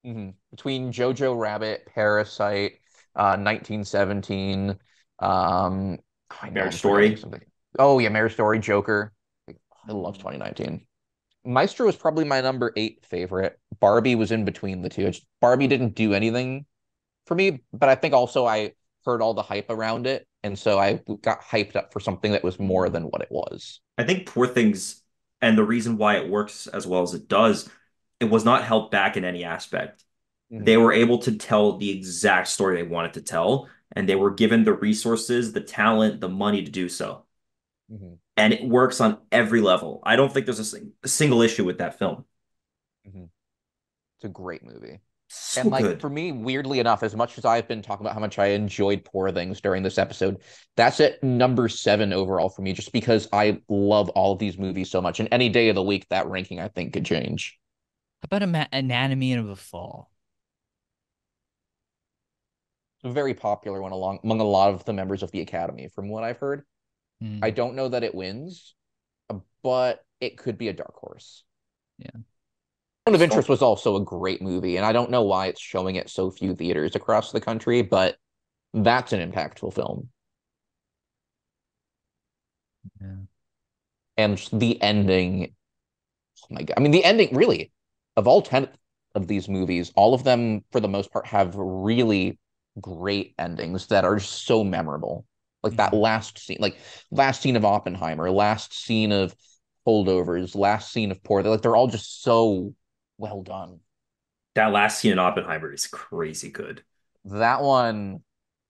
Hmm Between Jojo Rabbit, Parasite, uh, 1917, um, oh, I know Marriage I'm Story. something. Oh yeah, Marriage Story, Joker. I love 2019. Maestro was probably my number eight favorite. Barbie was in between the two. Barbie didn't do anything for me, but I think also I heard all the hype around it, and so I got hyped up for something that was more than what it was. I think Poor Things, and the reason why it works as well as it does, it was not held back in any aspect. Mhm. They were able to tell the exact story they wanted to tell, and they were given the resources, the talent, the money to do so. Mhm. And it works on every level. I don't think there's a, sing- a single issue with that film. It's a great movie. So and like good. for me, weirdly enough, as much as I've been talking about how much I enjoyed Poor Things during this episode, that's at number seven overall for me, just because I love all of these movies so much. And any day of the week, that ranking I think could change. How about Ama- Anatomy of a Fall? A very popular one along among a lot of the members of the Academy, from what I've heard. Hmm. I don't know that it wins, uh, but it could be a dark horse. Yeah. Zone of So- Interest was also a great movie, and I don't know why it's showing at so few theaters across the country, but that's an impactful film. Yeah. and the ending. Oh my God. I mean, the ending really of all 10 of these movies, all of them, for the most part, have really great endings that are just so memorable. Like that mm-hmm. last scene, like last scene of Oppenheimer, last scene of Holdovers, last scene of Poor. They're like they're all just so well done. that last scene in Oppenheimer is crazy good. That one,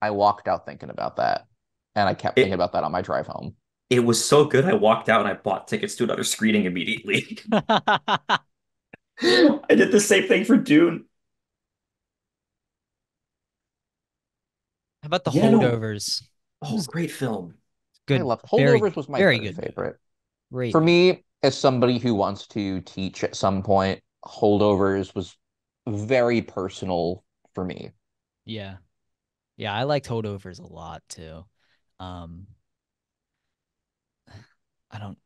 I walked out thinking about that, and I kept It- thinking about that on my drive home. It was so good. I walked out and I bought tickets to another screening immediately. I did the same thing for Dune. How about the Yeah, no. holdovers? Oh, great film. Good. I love very, Holdovers was my very good. favorite. Great. For me, as somebody who wants to teach at some point, holdovers was very personal for me. Yeah. Yeah, I liked holdovers a lot too. Um I don't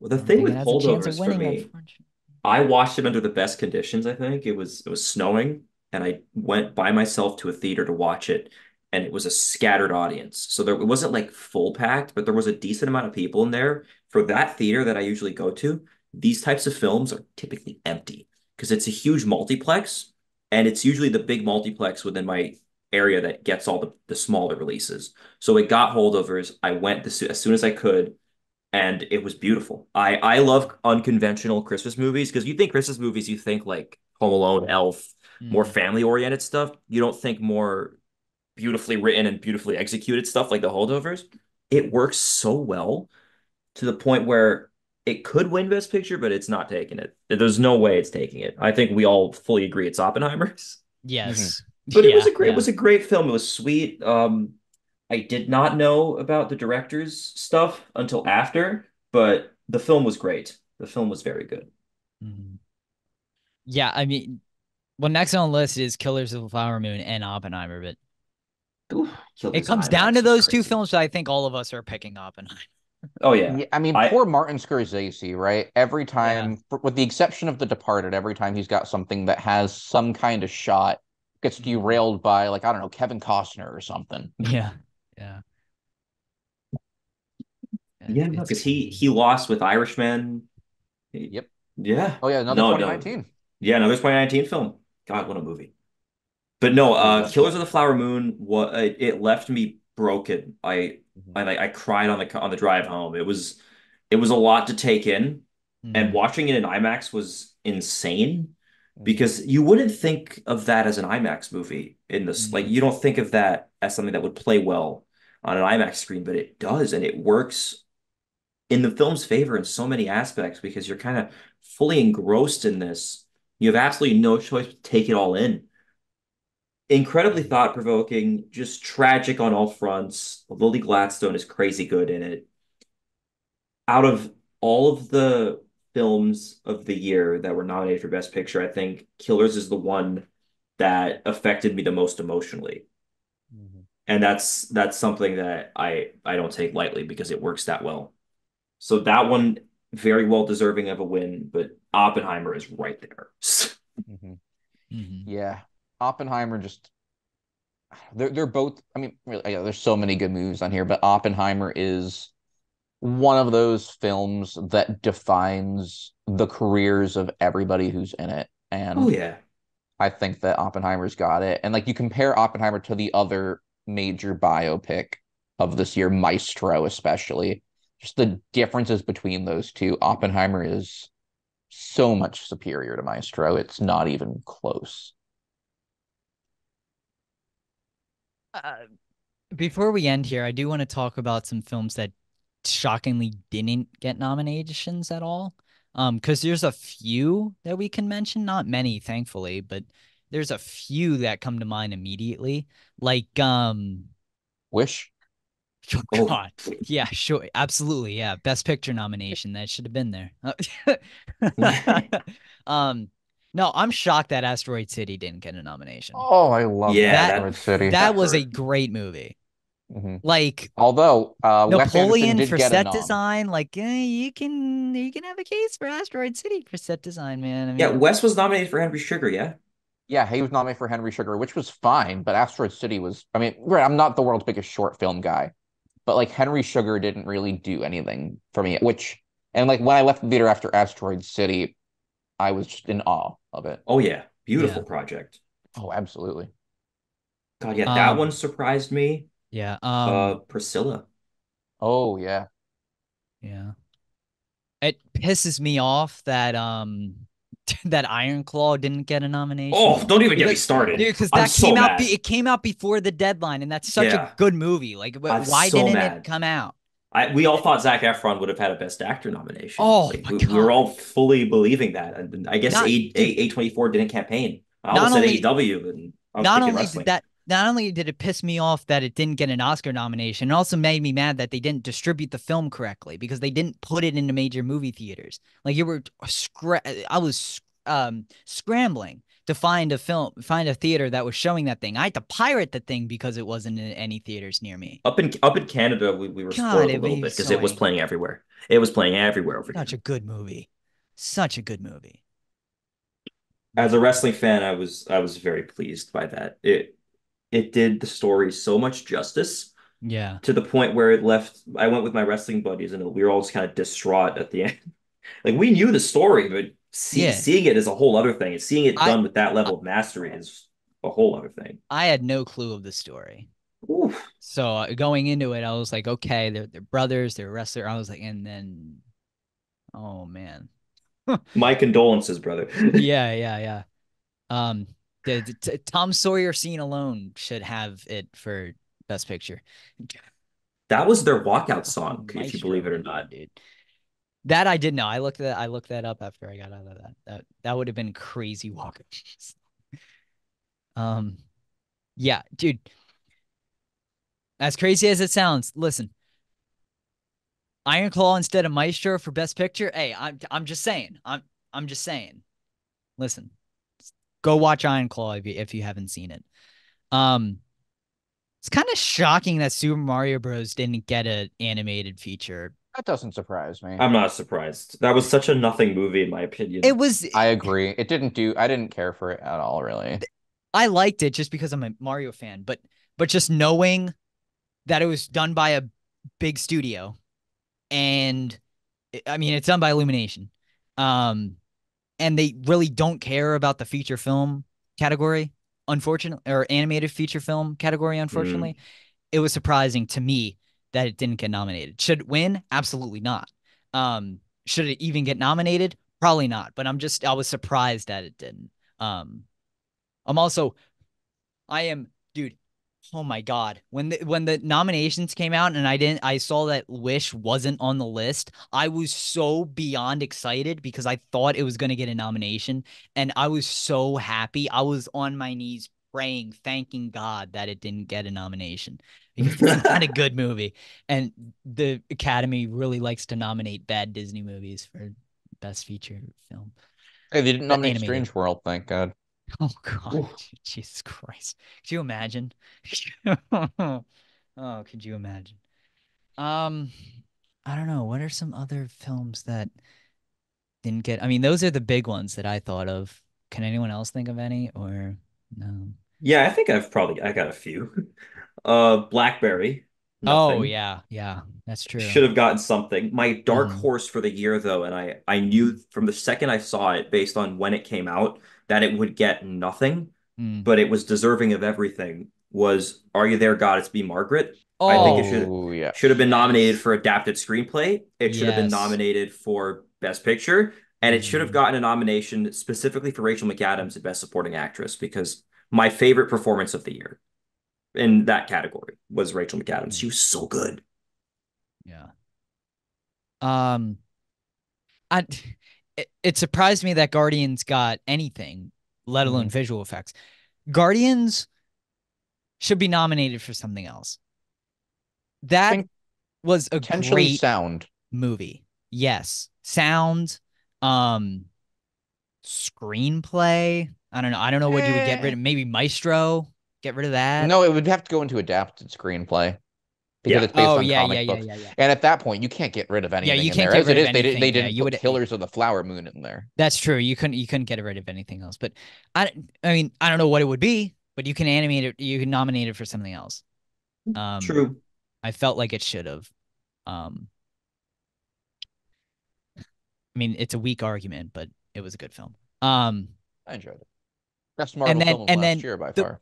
Well, the thing with it has a holdovers for winning, me, unfortunately. I watched it under the best conditions, I think. It was it was snowing and I went by myself to a theater to watch it and it was a scattered audience. So there it wasn't like full packed, but there was a decent amount of people in there. For that theater that I usually go to, these types of films are typically empty because it's a huge multiplex and it's usually the big multiplex within my area that gets all the, the smaller releases. So it got holdovers. I went the, as soon as I could and it was beautiful. I I love unconventional Christmas movies because you think Christmas movies, you think like Home Alone, Elf, more Mm. family oriented stuff. You don't think more beautifully written and beautifully executed stuff like the holdovers. it works so well to the point where it could win Best Picture, but it's not taking it. There's no way it's taking it. I think we all fully agree it's Oppenheimer's. Yes. But it was a great yeah. it was a great film. It was sweet. Um, I did not know about the director's stuff until after, but the film was great. The film was very good. Mhm. Yeah, I mean, well, next on the list is Killers of the Flower Moon and Oppenheimer, but Ooh, it comes down to was those two films. So I think all of us are picking Oppenheimer. Oh yeah. Yeah, I mean, I- poor Martin Scorsese, right? Every time, for- with the exception of The Departed, every time he's got something that has some kind of shot, gets derailed by, like, I don't know, Kevin Costner or something. Yeah, yeah, Yeah, It's- because he he lost with Irishman. Yep. Yeah. Oh, yeah, another No, no. 2019. Yeah, another 2019 film. God, what a movie. But no, uh, Killers of the Flower Moon, what it, it left me broken. I Mhm. I I cried on the on the drive home. It was it was a lot to take in, and Mhm. watching it in IMAX was insane Mhm. because you wouldn't think of that as an IMAX movie in this. Like Mhm. you don't think of that as something that would play well on an IMAX screen, but it does, and it works in the film's favor in so many aspects because you're kind of fully engrossed in this. You have absolutely no choice but to take it all in. Incredibly thought-provoking, just tragic on all fronts. Lily Gladstone is crazy good in it. Out of all of the films of the year that were nominated for Best Picture, I think Killers is the one that affected me the most emotionally. And that's that's something that I I don't take lightly because it works that well. So that one very well deserving of a win, but Oppenheimer is right there. Mhm. Mhm. Yeah, Oppenheimer just they're they're both. I mean, really, yeah, there's so many good movies on here, but Oppenheimer is one of those films that defines the careers of everybody who's in it, and Oh yeah. I think that Oppenheimer's got it. And like you compare Oppenheimer to the other major biopic of this year, Maestro, especially, just the differences between those two. Oppenheimer is so much superior to Maestro. It's not even close. Uh, before we end here, I do want to talk about some films that shockingly didn't get nominations at all. Um, because there's a few that we can mention, not many, thankfully, but there's a few that come to mind immediately. Like, um, Wish. oh Oh. God, yeah, sure, absolutely, yeah, Best Picture nomination that should have been there. um, no, I'm shocked that Asteroid City didn't get a nomination. Oh, I love Yeah, that- Asteroid City. that was a great movie. Mhm. Like Although uh, Napoleon for get set design, like eh, you can you can have a case for Asteroid City for set design, man. I mean, Yeah, Wes was nominated for Henry Sugar, yeah. Yeah, he was nominated for Henry Sugar, which was fine, but Asteroid City was. I mean, right, I'm not the world's biggest short film guy, but like Henry Sugar didn't really do anything for me. Which and like when I left the theater after Asteroid City, I was just in awe of it. Oh yeah. Beautiful Yeah. project. Oh, absolutely. God, yeah, that Um, one surprised me. yeah, um, Uh Priscilla. Oh yeah. yeah. It pisses me off that um that Iron Claw didn't get a nomination. Oh, don't even get me started. Because I'm that so came out, be- it came out before the deadline, and that's such Yeah. a good movie. Like, I'm why so didn't mad. it come out? I, we all thought Zac Efron would have had a Best Actor nomination. Oh, Like, my we, we were all fully believing that, and I guess A. A twenty four didn't campaign. I said only- AEW, and I was not only wrestling. did that not only did it piss me off that it didn't get an Oscar nomination, it also made me mad that they didn't distribute the film correctly because they didn't put it into major movie theaters. Like you were scra- I was um scrambling to find a film find a theater that was showing that thing. I had to pirate the thing because it wasn't in any theaters near me. Up in up in Canada, we, we were God, spoiled a little bit because so it was playing everywhere. It was playing everywhere over here. Such a good movie. Such a good movie. As a wrestling fan, I was I was very pleased by that. It it did the story so much justice Yeah. to the point where it left. I went with my wrestling buddies, and we were all just kind of distraught at the end. Like we knew the story, but see, Yeah. seeing it is a whole other thing. And seeing it I- done with that level of mastery is a whole other thing. I had no clue of the story. Oof. So uh, going into it, I was like, okay, they're they're brothers, they're wrestler. I was like, and then, oh man, My condolences, brother. yeah, yeah, yeah. Um, the, the t- Tom Sawyer scene alone should have it for Best Picture. That was their walkout song, if you believe it or not. dude. That I did know. I looked that I looked that up after I got out of that. That that would have been crazy walkout. um, yeah, dude. As crazy as it sounds, listen. Iron Claw instead of Maestro for Best Picture. Hey, I'm I'm just saying. I'm I'm just saying. Listen, go watch Iron Claw if you, if you haven't seen it. Um, it's kind of shocking that Super Mario Bros. didn't get an animated feature. That doesn't surprise me. I'm not surprised. That was such a nothing movie, in my opinion. It was I agree. It didn't do. I didn't care for it at all, really. I liked it just because I'm a Mario fan, but but just knowing that it was done by a big studio and I mean it's done by Illumination. Um and they really don't care about the feature film category, unfortunately, or animated feature film category, unfortunately. It was surprising to me that it didn't get nominated. Should it win? Absolutely not. Um, should it even get nominated? Probably not. But I'm just I was surprised that it didn't. Um, I'm also, I am. Oh my god, when the when the nominations came out and I didn't, I saw that Wish wasn't on the list. I was so beyond excited because I thought it was gonna get a nomination, and I was so happy. I was on my knees praying, thanking God that it didn't get a nomination because it's not a good movie, and the Academy really likes to nominate bad Disney movies for best feature film. Hey, they didn't nominate animated. Strange World, thank God. Oh God, Jesus Christ! Could you imagine? oh, could you imagine? Um, I don't know. What are some other films that didn't get? I mean, those are the big ones that I thought of. Can anyone else think of any or no? yeah, I think I've probably I got a few. Uh, Blackberry. Oh yeah, yeah, that's true. Should have gotten something. My dark Mhm. horse for the year, though, and I I knew from the second I saw it, based on when it came out, that it would get nothing, Mm. but it was deserving of everything. Was Are You There, God? It's Me, Margaret? Oh, I think it should- Oh, yeah. Should have been nominated for adapted screenplay. It should have been nominated for Best Picture, and it should have Mhm. gotten a nomination specifically for Rachel McAdams at Best Supporting Actress because my favorite performance of the year in that category was Rachel McAdams. She was so good. Yeah. Um, I it, it surprised me that Guardians got anything, let alone visual effects. Guardians should be nominated for something else. That think was a great sound. movie. Yes. Sound, um, screenplay. I don't know. I don't know what you would get rid of. Maybe Maestro. Get rid of that. No, it would have to go into adapted screenplay because Yeah. it's based Oh on yeah, comic yeah, yeah, books. yeah, yeah. And at that point, you can't get rid of anything. Yeah, you can't there. get As rid it of is, they, anything, they yeah, didn't you put would- Killers of the Flower Moon in there. That's true. You couldn't you couldn't get rid of anything else. But I I mean I don't know what it would be, but you can animate it. You can nominate it for something else. Um, True. I felt like it should have. Um, I mean, it's a weak argument, but it was a good film. Um, I enjoyed it. Best Marvel then- film of and last then year by the- far.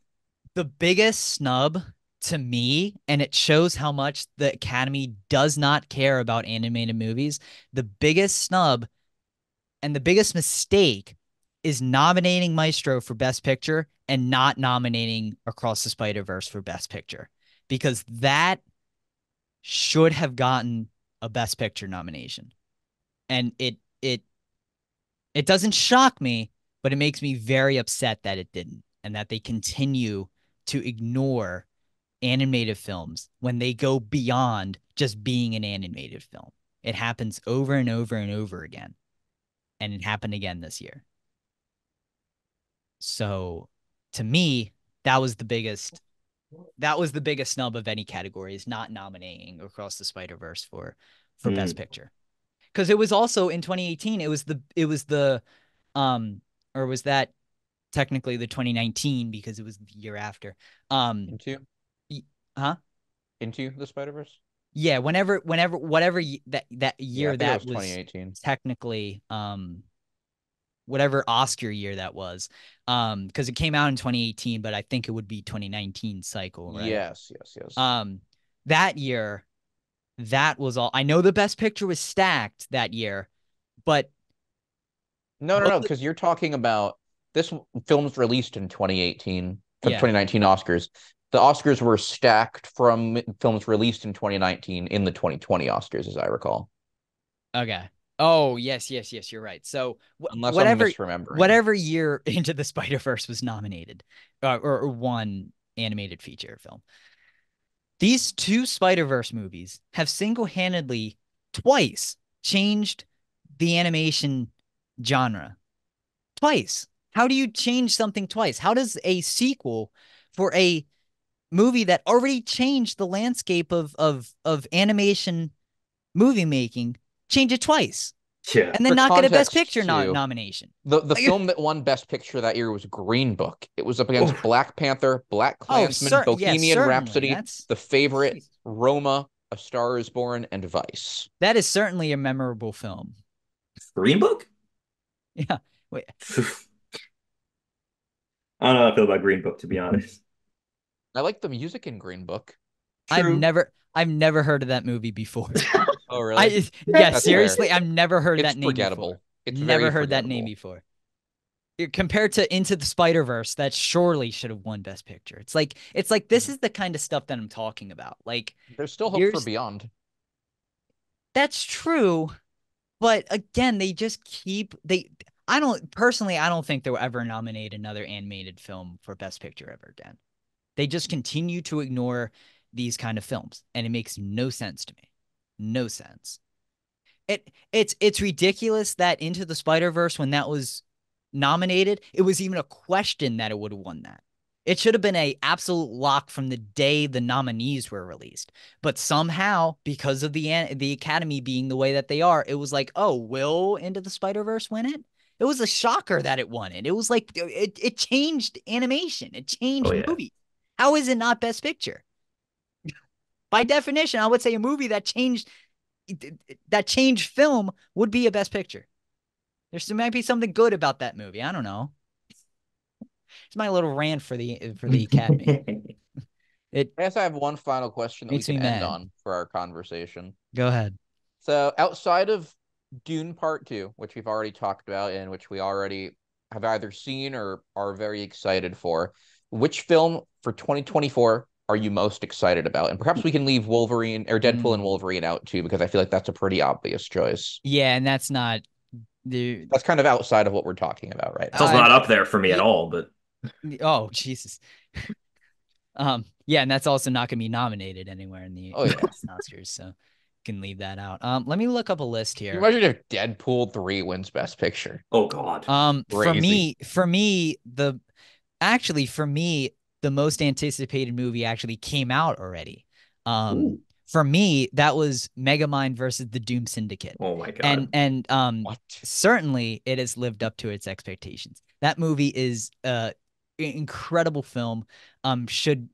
The biggest snub to me, and it shows how much the Academy does not care about animated movies. The biggest snub and the biggest mistake is nominating Maestro for Best Picture and not nominating Across the Spider Verse for Best Picture because that should have gotten a Best Picture nomination, and it it it doesn't shock me, but it makes me very upset that it didn't, and that they continue to ignore animated films when they go beyond just being an animated film. It happens over and over and over again. And it happened again this year. So to me, that was the biggest that was the biggest snub of any category is not nominating across the Spider-Verse for for best picture. Cuz it was also in 2018 it was the it was the um or was that technically the 2019 because it was the year after. Um Into huh? Into the Spider Verse. Yeah, whenever whenever whatever y- that that year it that was was 2018. technically um whatever Oscar year that was. Um because it came out in 2018, but I think it would be 2019 cycle, right? Yes, yes, yes. Um that year that was all I know the best picture was stacked that year, but no, no, no, because you're talking about this film's released in 2018 for Yeah. the 2019 Oscars. the Oscars were stacked from films released in 2019 in the 2020 Oscars, as I recall. Okay. Oh yes, yes, yes. You're right. So wh- Unless whatever, whatever year Into the Spider Verse was nominated, uh, or, or one animated feature film, these two Spider Verse movies have single handedly twice changed the animation genre. Twice. How do you change something twice? How does a sequel for a movie that already changed the landscape of of of animation movie making change it twice Yeah. and then For not get a best context, picture no- too, nomination? The the Like- film that won Best Picture that year was Green Book. It was up against Oof. Black Panther, Black oh, Klansman, cer- Bohemian certainly. Rhapsody, That's The Favorite, Jesus. Roma, A Star Is Born, and Vice. that is certainly a memorable film. Green Book? Yeah. I don't know how I feel about Green Book, to be honest. I like the music in Green Book. I've never I've never heard of that movie before. Oh, really? I yeah, That's fair. seriously, I've never heard it's that name forgettable. before. It's never very heard that name before. Compared to Into the Spider Verse, that surely should have won Best Picture. It's like it's like this hmm. is the kind of stuff that I'm talking about. Like There's still hope for Beyond. that's true, but again, they just keep they. I don't personally. I don't think they'll ever nominate another animated film for Best Picture ever again. They just continue to ignore these kind of films, and it makes no sense to me. No sense. It it's it's ridiculous that Into the Spider Verse when that was nominated, it was even a question that it would have won that. It should have been a absolute lock from the day the nominees were released. But somehow, because of the the Academy being the way that they are, it was like, oh, will Into the Spider Verse win it? It was a shocker that it won it. It was like uh, it it changed animation. It changed Oh, yeah. movie. How is it not Best Picture? By definition, I would say a movie that changed that changed film would be a Best Picture. There's there might be something good about that movie. I don't know. It's my little rant for the uh, for the Academy. It I guess I have one final question that we can end mad. on for our conversation. go ahead. So outside of Dune Part Two, which we've already talked about and which we already have either seen or are very excited for, which film for 2024 are you most excited about? And perhaps we can leave Wolverine or Deadpool and Mm. Wolverine out too, because I feel like that's a pretty obvious choice. Yeah, and that's not the That's kind of outside of what we're talking about right It's now. also Uh, not up there for me at all, but oh Jesus. um yeah, and that's also not gonna be nominated anywhere in the Oh, yeah. Oscars, so can leave that out. Um let me look up a list here. you imagine if Deadpool 3 wins Best Picture? oh god. Um, for me, for me, the actually for me, the most anticipated movie actually came out already. Um, Ooh. for me, that was Megamind versus the Doom Syndicate, oh my god. and and um, What? certainly it has lived up to its expectations. That movie is a incredible film. Um, should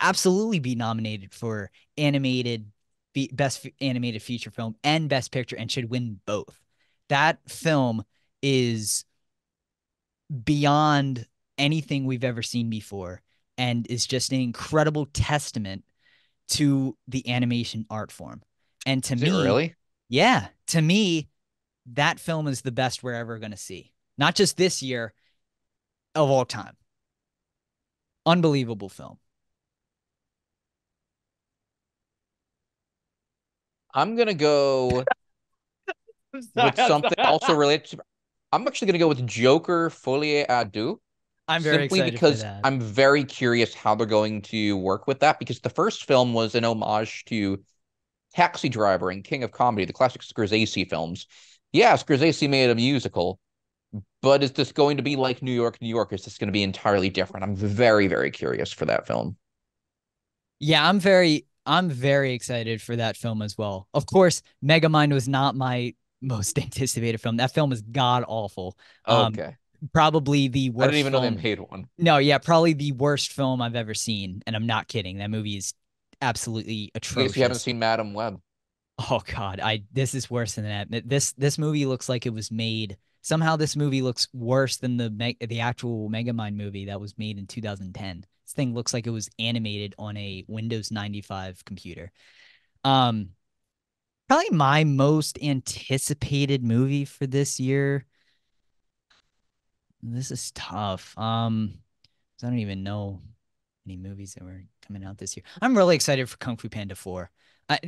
absolutely be nominated for animated fe- best f- animated feature film and best picture and should win both. That film is beyond anything we've ever seen before and is just an incredible testament to the animation art form. And to Is me, really? yeah, to me, that film is the best we're ever going to see. Not just this year, of all time. Unbelievable film. I'm gonna go with something also related to. I'm actually gonna go with Joker Folie à Deux. I'm very simply excited because. I'm very curious how they're going to work with that because the first film was an homage to Taxi Driver and King of Comedy, the classic Scorsese films. Yeah, Scorsese made a musical, but is this going to be like New York, New York? Is this going to be entirely different? I'm very, very curious for that film. Yeah, I'm very I'm very excited for that film as well. Of course, Megamind was not my most anticipated film. That film is god awful. Um, Okay, Probably the worst. I didn't even know film. they made one. No, yeah, probably the worst film I've ever seen, and I'm not kidding. That movie is absolutely atrocious. you haven't seen Madame Web. Oh God, I this is worse than that. This this movie looks like it was made somehow. This movie looks worse than the the actual Megamind movie that was made in 2010. This thing looks like it was animated on a Windows 95 computer. Um, probably my most anticipated movie for this year. This is tough. Um, I don't even know any movies that were coming out this year. I'm really excited for Kung Fu Panda 4. I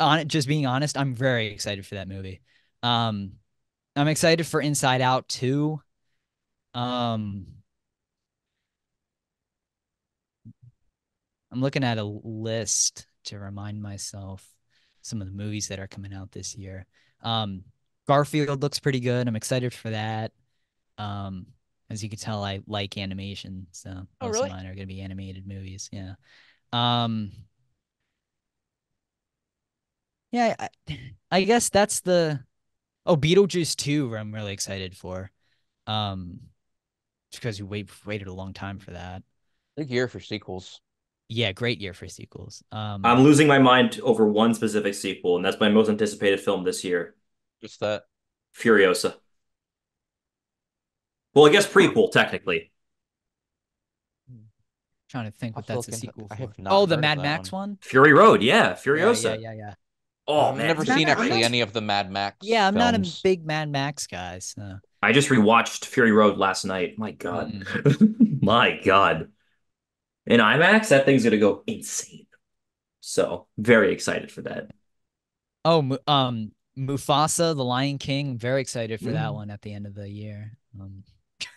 on just being honest, I'm very excited for that movie. Um I'm excited for Inside Out 2. Um I'm looking at a list to remind myself some of the movies that are coming out this year. Um, Garfield looks pretty good. I'm excited for that. Um, as you can tell, I like animation, so Oh, most really? of mine are going to be animated movies. Yeah. Um, yeah, I, I guess that's the. Oh, Beetlejuice 2, I'm really excited for. Um, because we wait, waited a long time for that. Big year for sequels. Yeah, great year for sequels. Um, I'm losing my mind over one specific sequel, and that's my most anticipated film this year, Just that. Furiosa. Well, I guess prequel technically. trying to think what I'll that's a sequel I for. Oh, the Mad Max one. one. Fury Road, yeah, Yeah, Furiosa. yeah, yeah, yeah. Oh I've man, never seen actually great? any of the Mad Max. Yeah, I'm not a big Mad Max guy, so I just rewatched Fury Road last night. My God, Mm. my God. In IMAX, that thing's gonna go insane. So very excited for that. oh, um, Mufasa, the Lion King. Very excited for that Mm. one at the end of the year. Um,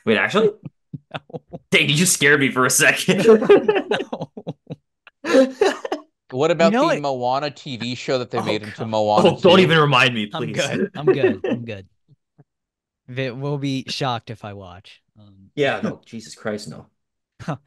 Wait, actually, no, dang, you just scared me for a second. What about know the what- Moana TV show that they Oh, made into God. Moana? oh, don't even remind me, I'm please. good. I'm good. I'm good. Vi- will be shocked if I watch. Um, Yeah, no, Jesus Christ, no.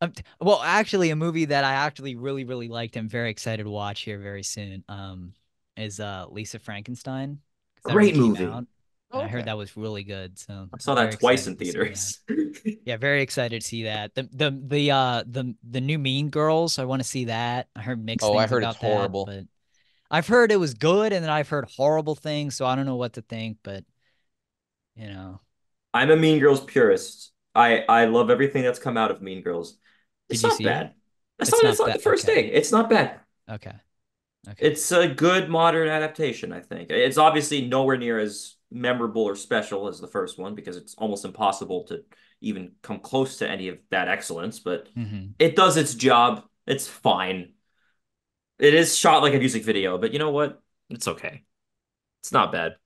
Um, well, actually, a movie that I actually really, really liked. I'm very excited to watch here very soon. Um, is uh Lisa Frankenstein. Great movie. out, Oh, and I heard that was really good. So I saw that twice in excited to see that. theaters. Yeah, very excited to see that. The the the uh the the new Mean Girls. I want to see that. I heard mixed Oh, I things heard it's about that, horrible. but I've heard it was good, and then I've heard horrible things. So I don't know what to think, but you know, I'm a Mean Girls purist. I I love everything that's come out of Mean Girls. It's Did you not bad. it? It's, It's not, it's the first okay. day. It's not bad. okay, okay. It's a good modern adaptation, I think. It's obviously nowhere near as memorable or special as the first one because it's almost impossible to even come close to any of that excellence, but hmm it does its job. It's fine. It is shot like a music video, but you know what? It's okay. It's not bad.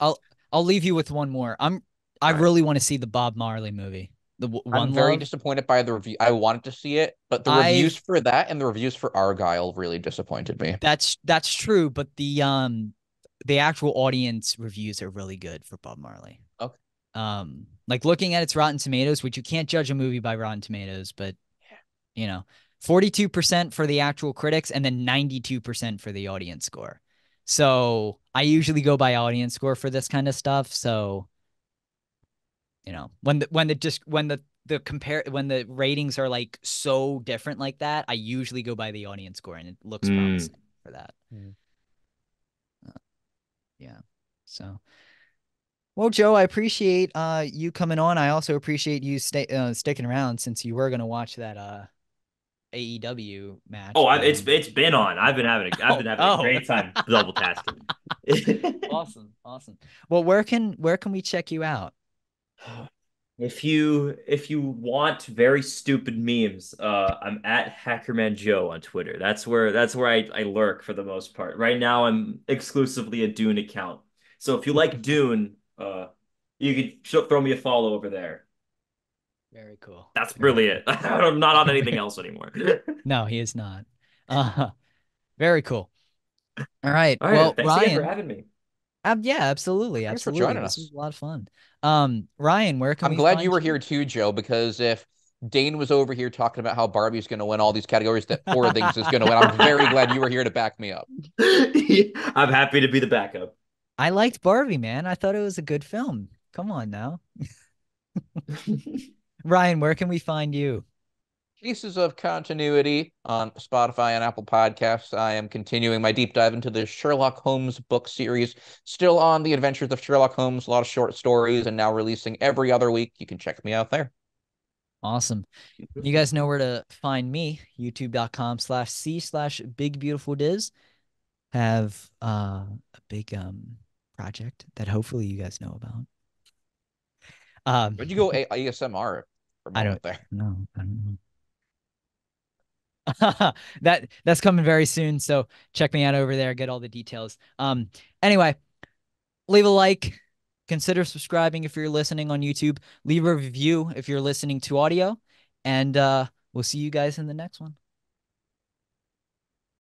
I'll I'll leave you with one more. I'm I All right. really want to see the Bob Marley movie. The w- I'm one very disappointed by the review. I wanted to see it, but the I've- reviews for that and the reviews for Argylle really disappointed me. That's that's true, but the um the actual audience reviews are really good for Bob Marley. Okay. Um like looking at its Rotten Tomatoes, which you can't judge a movie by Rotten Tomatoes, but yeah. you know, 42% for the actual critics and then 92% for the audience score. So, I usually go by audience score for this kind of stuff, so you know, when the when the just when the the compare when the ratings are like so different like that, I usually go by the audience score and it looks Mm. promising for that. Mm. Uh, yeah. So, well, Joe, I appreciate uh you coming on. I also appreciate you stay uh, sticking around since you were gonna watch that uh AEW match. Oh, I, it's it's been on. I've been having a I've been Oh, having oh. a great time double tasking. awesome, awesome. Well, where can where can we check you out? If you if you want very stupid memes, uh, I'm at Hackerman Joe on Twitter. That's where that's where I, I lurk for the most part. Right now, I'm exclusively a Dune account. So if you like Dune, uh, you could throw me a follow over there. Very cool. That's really it. I'm not on anything else anymore. No, he is not. Uh, very cool. All right. All right, well, thanks again Ryan. for having me. Um, yeah, absolutely, Thanks for absolutely. joining This us. was a lot of fun. Um, Ryan, where can I'm we glad find you were here too, Joe, because if Dane was over here talking about how Barbie's going to win all these categories that Poor Things is going to win, I'm very glad you were here to back me up. I'm happy to be the backup. I liked Barbie, man. I thought it was a good film. Come on now. Ryan, where can we find you? Pieces of continuity on Spotify and Apple Podcasts. I am continuing my deep dive into the Sherlock Holmes book series. Still on the adventures of Sherlock Holmes, a lot of short stories, and now releasing every other week. You can check me out there. Awesome. You guys know where to find me, youtube.com slash C slash big beautiful diz. Have uh, a big um project that hopefully you guys know about. Um Where'd you go A- ASMR? for a I don't- there. No, I don't know. that that's coming very soon. So check me out over there, get all the details. Um anyway, leave a like, consider subscribing if you're listening on YouTube, leave a review if you're listening to audio, and uh we'll see you guys in the next one.